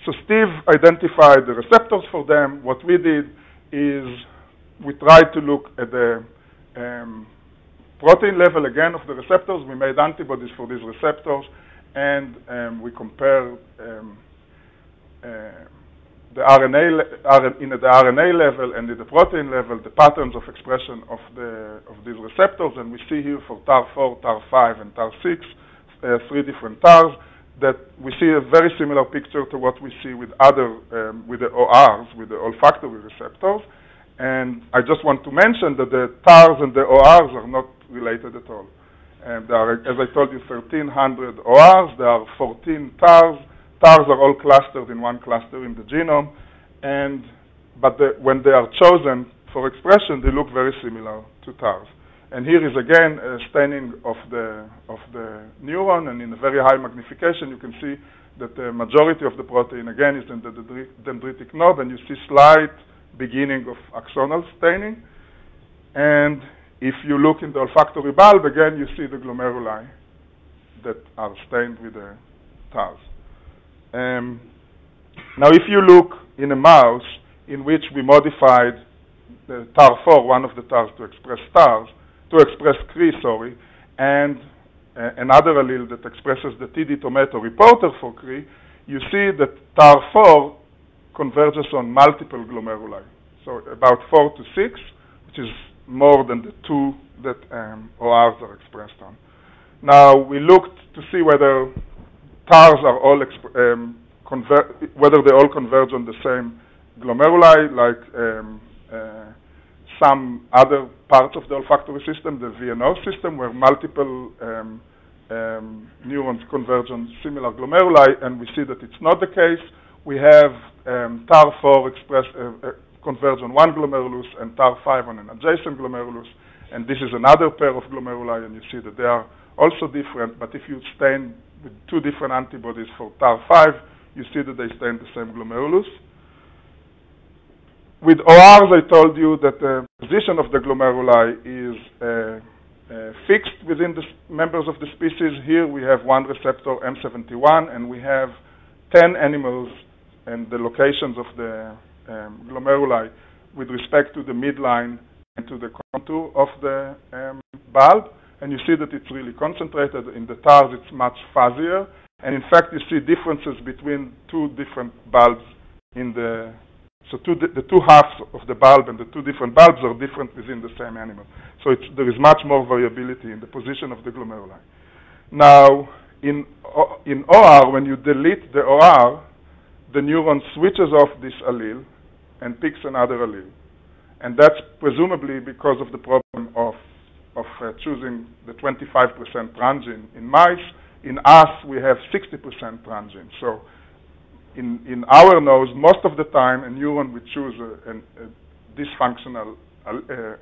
so Steve identified the receptors for them. What we did is we tried to look at the um, protein level again of the receptors. We made antibodies for these receptors, and um, we compared um, uh, the RNA in the RNA level and in the protein level the patterns of expression of the of these receptors, and we see here for TAR4, TAR5, and TAR6 uh, three different TARs that we see a very similar picture to what we see with other um, with the ORs, with the olfactory receptors. And I just want to mention that the TARs and the ORs are not related at all. And there are, as I told you, 1,300 ORs. There are 14 TARs. TARs are all clustered in one cluster in the genome. And but the, when they are chosen for expression, they look very similar to TARS. And here is again a staining of the, of the neuron, and in a very high magnification, you can see that the majority of the protein, again, is in the dendritic knob, and you see slight beginning of axonal staining. And if you look in the olfactory bulb, again, you see the glomeruli that are stained with the TARS. Um, now, if you look in a mouse in which we modified the TAR4, one of the TARs, to express stars, to express Cre, sorry, and uh, another allele that expresses the TD tomato reporter for Cre, you see that TAR4 converges on multiple glomeruli. So about four to six, which is more than the two that um, ORs are expressed on. Now, we looked to see whether TARs are all, um, whether they all converge on the same glomeruli, like um, uh, some other parts of the olfactory system, the VNO system, where multiple um, um, neurons converge on similar glomeruli, and we see that it's not the case. We have um, TAR4 express, uh, uh, converge on one glomerulus and TAR5 on an adjacent glomerulus, and this is another pair of glomeruli, and you see that they are also different, but if you stain with two different antibodies for TAR5, you see that they stain the same glomerulus. With ORs, I told you that the position of the glomeruli is uh, uh, fixed within the members of the species. Here we have one receptor, M71, and we have 10 animals and the locations of the um, glomeruli with respect to the midline and to the contour of the um, bulb. And you see that it's really concentrated. In the TARS, it's much fuzzier. And in fact, you see differences between two different bulbs in the so two, the two halves of the bulb and the two different bulbs are different within the same animal. So there is much more variability in the position of the glomeruli. Now, in, in OR, when you delete the OR, the neuron switches off this allele and picks another allele. And that's presumably because of the problem of, of uh, choosing the 25% transgene in mice. In us, we have 60% transgene. So in, in our nose, most of the time, a neuron will choose a, a, a dysfunctional uh,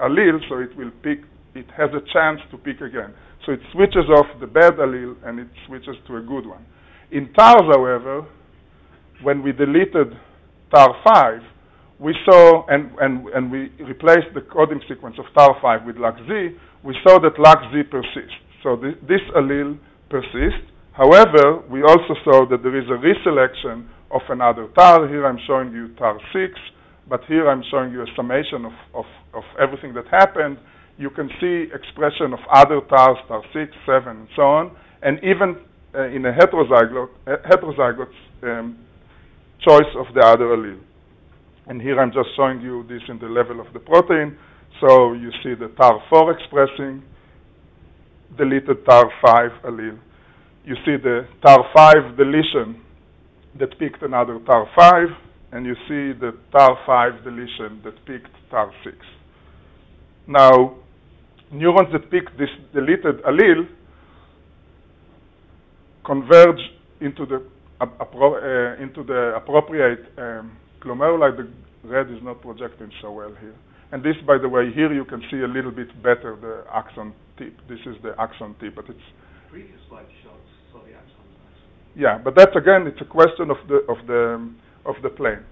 allele, so it will pick, it has a chance to pick again. So it switches off the bad allele and it switches to a good one. In TARS, however, when we deleted TAR5, we saw, and, and, and we replaced the coding sequence of TAR5 with LAC-Z, we saw that LAC-Z persists. So this, this allele persists. However, we also saw that there is a reselection of another tar. Here I'm showing you tar 6, but here I'm showing you a summation of, of, of everything that happened. You can see expression of other tars, tar 6, 7, and so on, and even uh, in a heterozygote, uh, heterozygote um, choice of the other allele. And here I'm just showing you this in the level of the protein. So you see the TAR4 expressing deleted TAR5 allele. You see the TAR5 deletion that picked another TAR5, and you see the TAR5 deletion that picked TAR6. Now, neurons that pick this deleted allele converge into the, uh, into the appropriate um, glomeruli. The red is not projecting so well here. And this, by the way, here you can see a little bit better the axon tip. This is the axon tip, but it's... Previous slide shows yeah, but that's again, it's a question of the of the of the plane.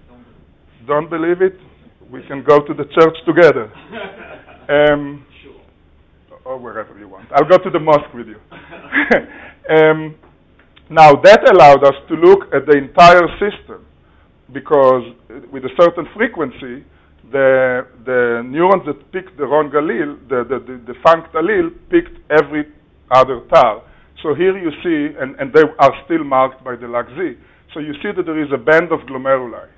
Don't believe it? We can go to the church together. Um, sure. Or wherever you want. I'll go to the mosque with you. um, now that allowed us to look at the entire system because with a certain frequency, the the neurons that picked the wrong allele, the the, the defunct allele, picked every other tar. So here you see, and, and they are still marked by the LAC-Z. So you see that there is a band of glomeruli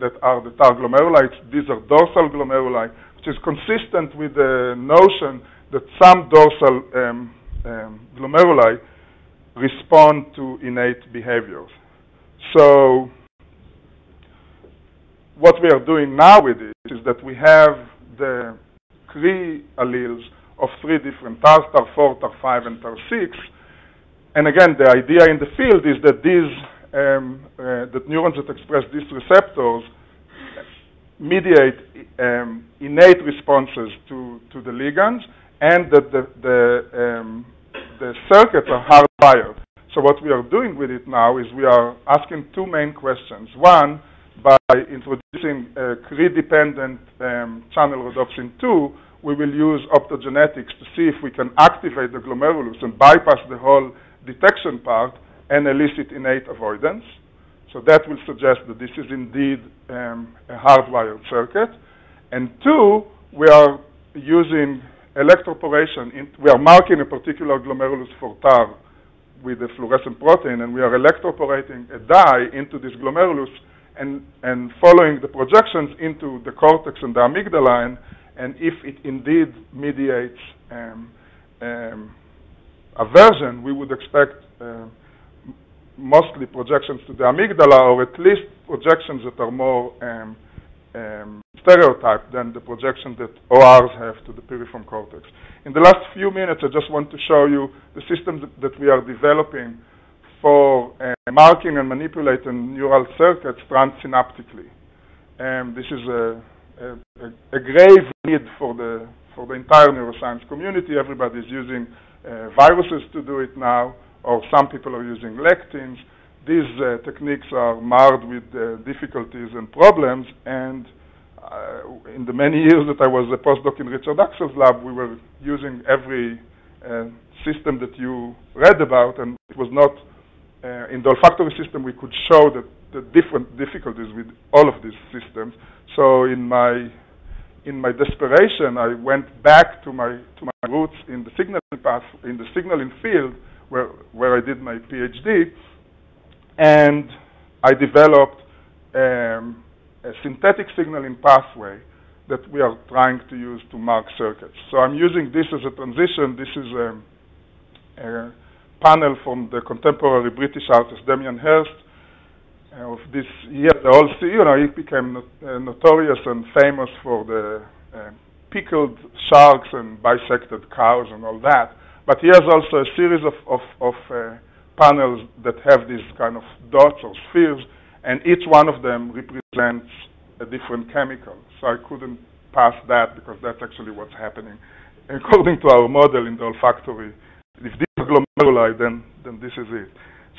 that are the tar glomeruli. These are dorsal glomeruli, which is consistent with the notion that some dorsal um, um, glomeruli respond to innate behaviors. So what we are doing now with it is that we have the three alleles of three different TARs, TAR4, TAR5, and TAR6, and again, the idea in the field is that these um, uh, that neurons that express these receptors mediate um, innate responses to, to the ligands, and that the, the, um, the circuits are hardwired. So what we are doing with it now is we are asking two main questions. One, by introducing a Cre-dependent um, channel rhodopsin 2, we will use optogenetics to see if we can activate the glomerulus and bypass the whole detection part and elicit innate avoidance. So that will suggest that this is indeed um, a hardwired circuit. And two, we are using electroporation. In, we are marking a particular glomerulus for TAR with a fluorescent protein, and we are electroporating a dye into this glomerulus and, and following the projections into the cortex and the amygdala. And if it indeed mediates um, um, aversion, we would expect uh, mostly projections to the amygdala, or at least projections that are more um, um, stereotyped than the projection that ORs have to the piriform cortex. In the last few minutes, I just want to show you the system that, that we are developing for uh, marking and manipulating neural circuits transsynaptically. Um, this is a, a, a, grave need for the for the entire neuroscience community. Everybody is using uh, viruses to do it now or some people are using lectins. These uh, techniques are marred with difficulties and problems, and uh, in the many years that I was a postdoc in Richard Axel's lab, we were using every uh, system that you read about, and it was not uh, in the olfactory system we could show that the different difficulties with all of these systems. So in my in my desperation, I went back to my to my roots in the signaling path in the signaling field where, where I did my PhD, and I developed um, a synthetic signaling pathway that we are trying to use to mark circuits. So I'm using this as a transition. This is a, a panel from the contemporary British artist Damien Hirst. Uh, of this year, the whole, you know, he became not, uh, notorious and famous for the uh, pickled sharks and bisected cows and all that. But he has also a series of, of, of uh, panels that have these kind of dots or spheres, and each one of them represents a different chemical. So I couldn't pass that because that's actually what's happening. According to our model in the olfactory, if is glomeruli, then, then this is it.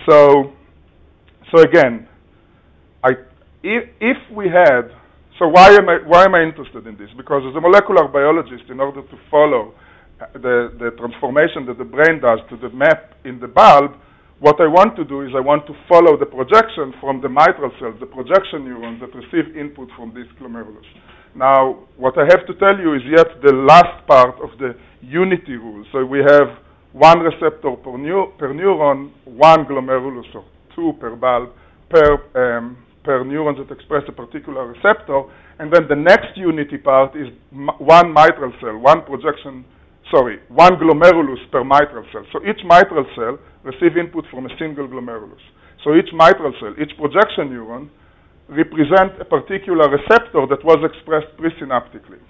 So, so again, I, if, if we had, so why am, I, why am I interested in this? Because as a molecular biologist, in order to follow uh, the, the transformation that the brain does to the map in the bulb, what I want to do is I want to follow the projection from the mitral cells, the projection neurons that receive input from this glomerulus. Now, what I have to tell you is yet the last part of the unity rule. So we have one receptor per, neu per neuron, one glomerulus, or two per bulb, per, um, per neuron that express a particular receptor. And then the next unity part is one mitral cell, one projection sorry, one glomerulus per mitral cell. So each mitral cell receives input from a single glomerulus. So each mitral cell, each projection neuron, represent a particular receptor that was expressed presynaptically.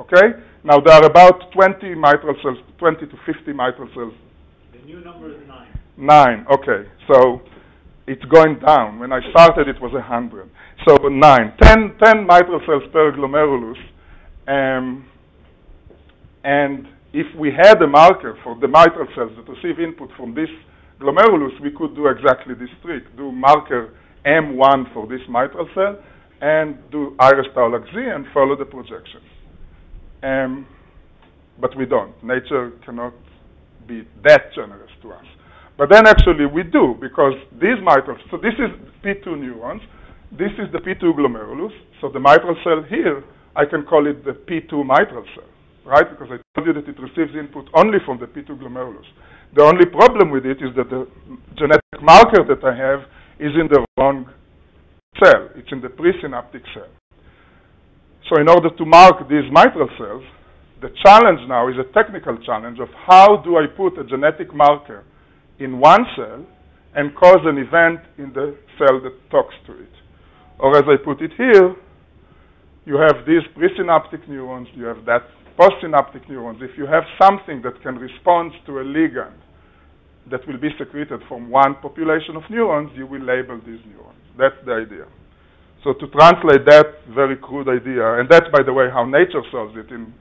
Okay? Now there are about 20 mitral cells, 20 to 50 mitral cells. The new number is 9. 9, okay. So it's going down. When I started, it was 100. So 9. 10, 10 mitral cells per glomerulus. Um, and if we had a marker for the mitral cells that receive input from this glomerulus, we could do exactly this trick, do marker M1 for this mitral cell, and do iris tau Z and follow the projection. Um, but we don't. Nature cannot be that generous to us. But then actually we do, because these mitral, so this is P2 neurons, this is the P2 glomerulus, so the mitral cell here, I can call it the P2 mitral cell right? Because I told you that it receives input only from the P2 glomerulus. The only problem with it is that the genetic marker that I have is in the wrong cell. It's in the presynaptic cell. So in order to mark these mitral cells, the challenge now is a technical challenge of how do I put a genetic marker in one cell and cause an event in the cell that talks to it. Or as I put it here, you have these presynaptic neurons, you have that postsynaptic neurons, if you have something that can respond to a ligand that will be secreted from one population of neurons, you will label these neurons. That's the idea. So to translate that very crude idea, and that's, by the way, how nature solves it in,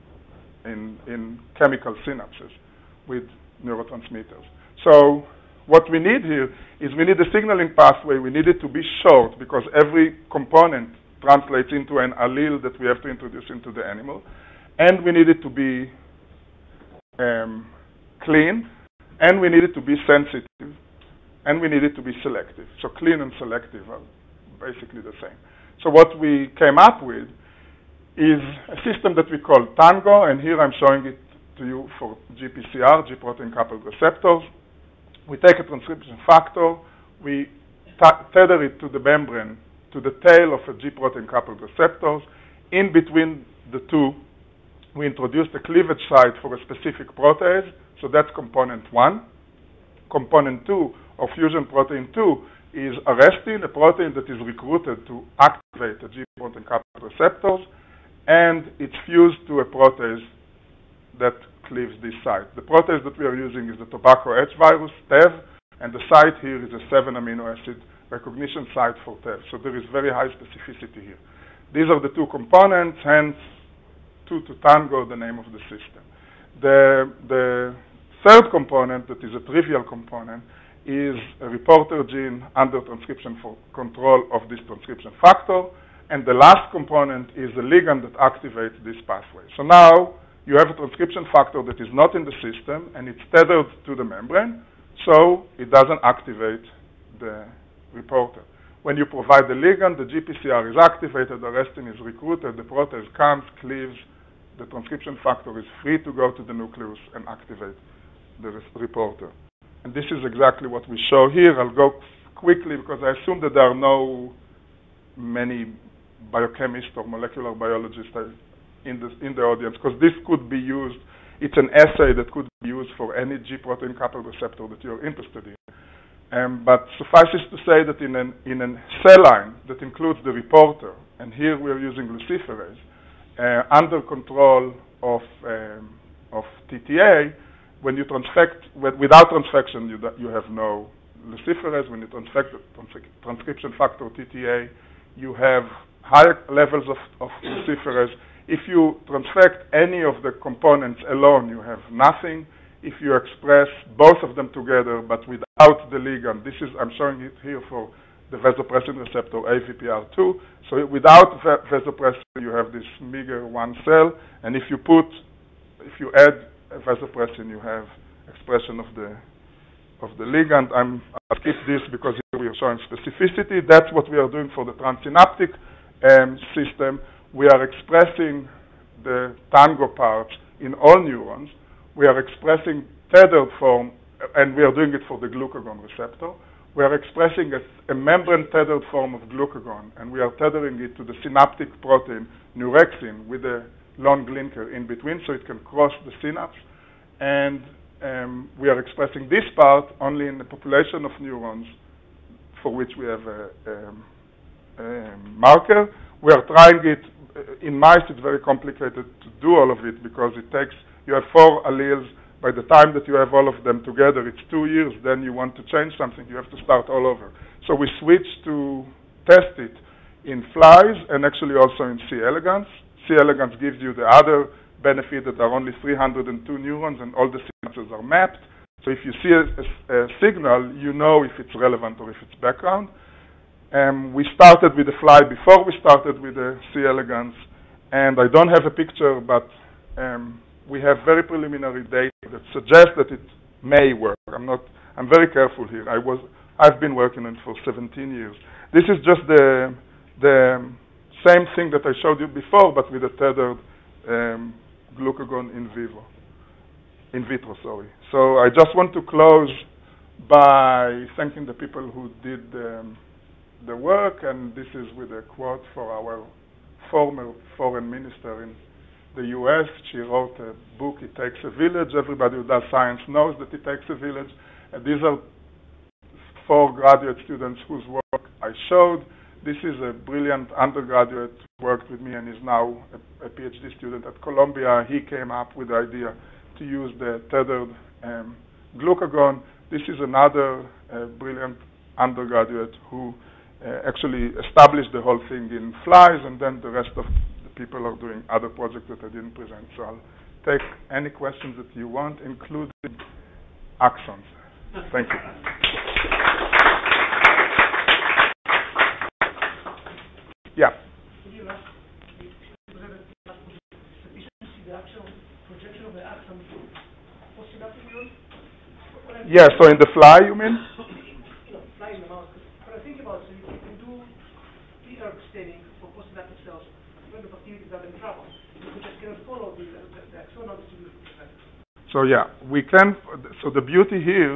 in, in chemical synapses with neurotransmitters. So what we need here is we need a signaling pathway. We need it to be short because every component translates into an allele that we have to introduce into the animal. And we need it to be um, clean, and we need it to be sensitive, and we need it to be selective. So clean and selective are basically the same. So what we came up with is a system that we call Tango, and here I'm showing it to you for GPCR, G protein coupled receptors. We take a transcription factor, we tether it to the membrane, to the tail of a G protein coupled receptors. In between the two, we introduce the cleavage site for a specific protease, so that's component one. Component two of fusion protein 2 is arresting a protein that is recruited to activate the G protein coupled receptors, and it's fused to a protease that cleaves this site. The protease that we are using is the tobacco H virus, TEV, and the site here is a 7 amino acid recognition site for TEV. So there is very high specificity here. These are the two components, hence 2 to tango, the name of the system. The, the third component, that is a trivial component, is a reporter gene under transcription for control of this transcription factor. And the last component is a ligand that activates this pathway. So now you have a transcription factor that is not in the system and it's tethered to the membrane, so it doesn't activate the reporter. When you provide the ligand, the GPCR is activated, the arrestin is recruited, the protease comes, cleaves, the transcription factor is free to go to the nucleus and activate the reporter. And this is exactly what we show here. I'll go quickly because I assume that there are no many biochemists or molecular biologists in the, in the audience because this could be used, it's an assay that could be used for any G protein coupled receptor that you're interested in. Um, but suffices to say that in, an, in a cell line that includes the reporter, and here we're using luciferase, uh, under control of, um, of TTA, when you transfect, without transfection, you, you have no luciferase. When you transfect transcription factor TTA, you have higher levels of, of luciferase. If you transfect any of the components alone, you have nothing. If you express both of them together, but without the ligand, this is, I'm showing it here for the vasopressin receptor AVPR2. So without vasopressin, you have this meager one cell, and if you put, if you add vasopressin, you have expression of the of the ligand. I'm, I'll skip this because here we are showing specificity. That's what we are doing for the transsynaptic um, system. We are expressing the tango parts in all neurons. We are expressing tethered form, and we are doing it for the glucagon receptor. We are expressing a, a membrane tethered form of glucagon, and we are tethering it to the synaptic protein neurexin with a long linker in between so it can cross the synapse. And um, we are expressing this part only in the population of neurons for which we have a, a, a marker. We are trying it uh, in mice. It's very complicated to do all of it because it takes, you have four alleles. By the time that you have all of them together, it's two years. Then you want to change something, you have to start all over. So we switched to test it in flies and actually also in C. elegans. C. elegans gives you the other benefit that there are only 302 neurons and all the synapses are mapped. So if you see a, a, a signal, you know if it's relevant or if it's background. Um, we started with the fly before we started with the C. elegans, and I don't have a picture, but um, we have very preliminary data that suggests that it may work. I'm not. I'm very careful here. I was. I've been working on it for 17 years. This is just the the same thing that I showed you before, but with a tethered um, glucagon in vivo, in vitro, sorry. So I just want to close by thanking the people who did um, the work, and this is with a quote for our former foreign minister in the U.S. She wrote a book, It Takes a Village. Everybody who does science knows that it takes a village. And these are four graduate students whose work I showed. This is a brilliant undergraduate who worked with me and is now a, a PhD student at Columbia. He came up with the idea to use the tethered um, glucagon. This is another uh, brilliant undergraduate who uh, actually established the whole thing in flies, and then the rest of the people are doing other projects that I didn't present. So I'll take any questions that you want, including axons. Thank you. Yeah. Yeah, so in the fly, you mean? No, fly in the mouse. I think about so you can do PR staining for postsynaptic cells when the bacteria is in trouble. You just follow the, the, the axonal distribution. So yeah, we can. So the beauty here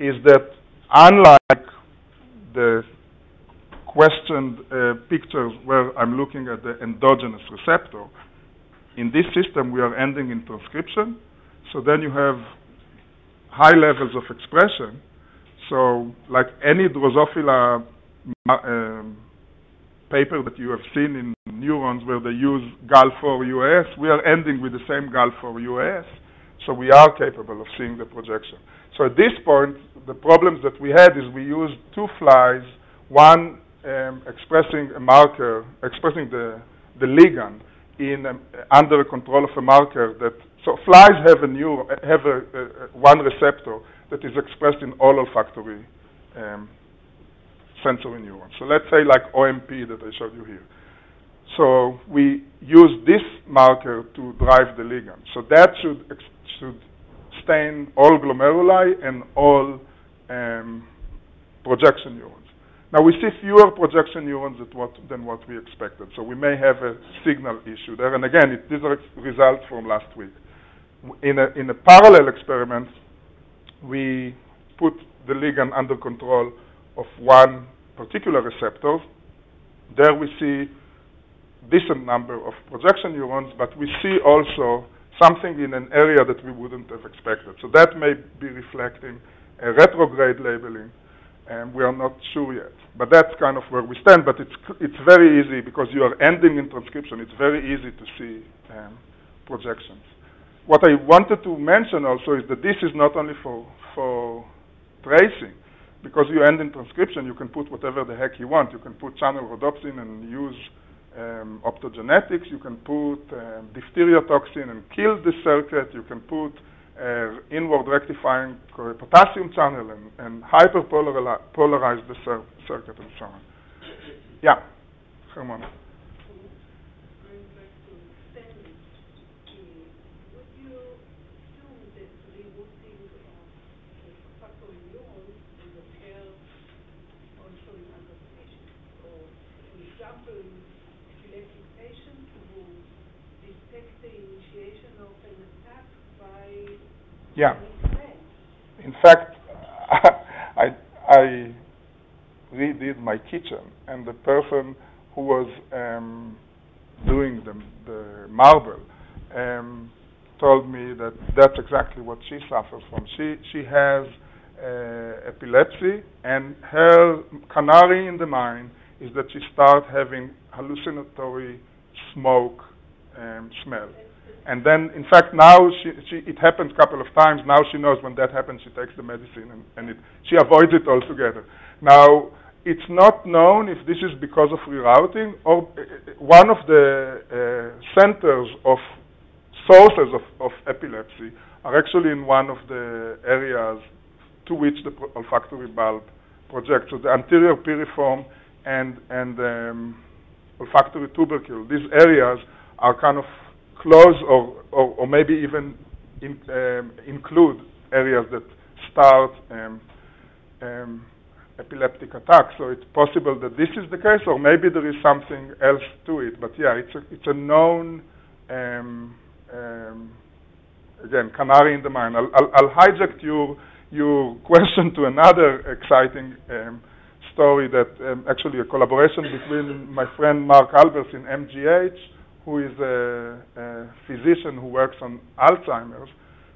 is that unlike the questioned uh, pictures where I'm looking at the endogenous receptor, in this system we are ending in transcription. So then you have high levels of expression. So, like any Drosophila um, paper that you have seen in neurons where they use GAL4 UAS, we are ending with the same GAL4 UAS. So we are capable of seeing the projection. So at this point, the problems that we had is we used two flies, one um, expressing a marker, expressing the, the ligand in um, under the control of a marker that so flies have a neuro, have a one receptor that is expressed in all olfactory um, sensory neurons. So let's say like OMP that I showed you here. So we use this marker to drive the ligand. So that should should stain all glomeruli and all um, projection neurons. Now we see fewer projection neurons what, than what we expected, so we may have a signal issue there. And again, it, these are results from last week. In a, in a parallel experiment, we put the ligand under control of one particular receptor. There we see decent number of projection neurons, but we see also something in an area that we wouldn't have expected. So that may be reflecting a retrograde labeling and we are not sure yet. But that's kind of where we stand. But it's it's very easy because you are ending in transcription. It's very easy to see um, projections. What I wanted to mention also is that this is not only for for tracing, because you end in transcription, you can put whatever the heck you want. You can put channel rhodopsin and use um, optogenetics. You can put um, diphtheria toxin and kill the circuit. You can put uh, inward rectifying potassium channel and, and hyperpolarize the cir circuit and so on. Yeah, Herman. Yeah. In fact, I, I redid my kitchen, and the person who was um, doing the, the marble um, told me that that's exactly what she suffers from. She she has uh, epilepsy, and her canary in the mine is that she starts having hallucinatory smoke um, smell. And then, in fact, now she, she, it happens a couple of times. Now she knows when that happens, she takes the medicine and, and it, she avoids it altogether. Now, it's not known if this is because of rerouting or uh, one of the uh, centers of sources of, of, epilepsy are actually in one of the areas to which the olfactory bulb projects. So the anterior piriform and, and um, olfactory tubercle, these areas are kind of close or, or, or maybe even in, um, include areas that start um, um, epileptic attacks. So it's possible that this is the case, or maybe there is something else to it. But yeah, it's a, it's a known, um, um, again, canary in the mine. I'll, I'll, I'll, hijack your, your question to another exciting um, story that actually a collaboration between my friend Mark Albers in MGH who is a, a physician who works on Alzheimer's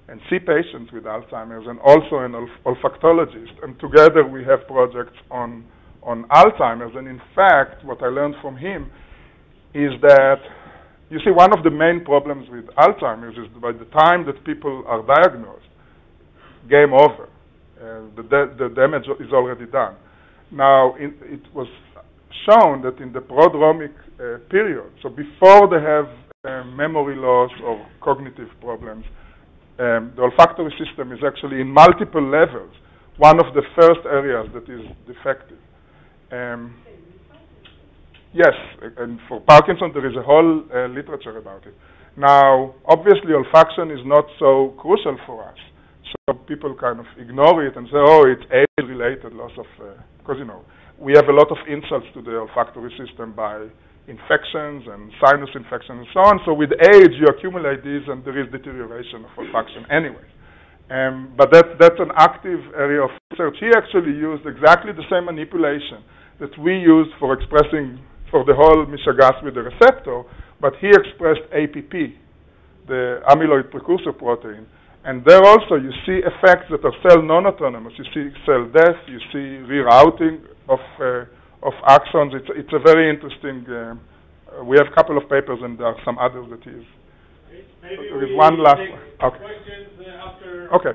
and see patients with Alzheimer's, and also an olf- olfactologist. And together we have projects on on Alzheimer's. And in fact, what I learned from him is that you see one of the main problems with Alzheimer's is by the time that people are diagnosed, game over. Uh, the, the damage is already done. Now, in, it was shown that in the prodromic uh, period, so before they have uh, memory loss or cognitive problems, um, the olfactory system is actually in multiple levels one of the first areas that is defective. Um, yes, and for Parkinson there is a whole uh, literature about it. Now, obviously, olfaction is not so crucial for us. So people kind of ignore it and say, oh, it's age-related loss of, because, uh, you know, we have a lot of insults to the olfactory system by infections and sinus infections and so on. So with age, you accumulate these and there is deterioration of olfaction anyway. Um, but that, that's an active area of research. He actually used exactly the same manipulation that we used for expressing for the whole mishegas with the receptor, but he expressed APP, the amyloid precursor protein. And there also you see effects that are cell non-autonomous. You see cell death, you see rerouting of, uh, of axons. It's, it's a very interesting, uh, we have a couple of papers and there are some others that. Maybe there is we one last one. Okay. questions uh, after Okay.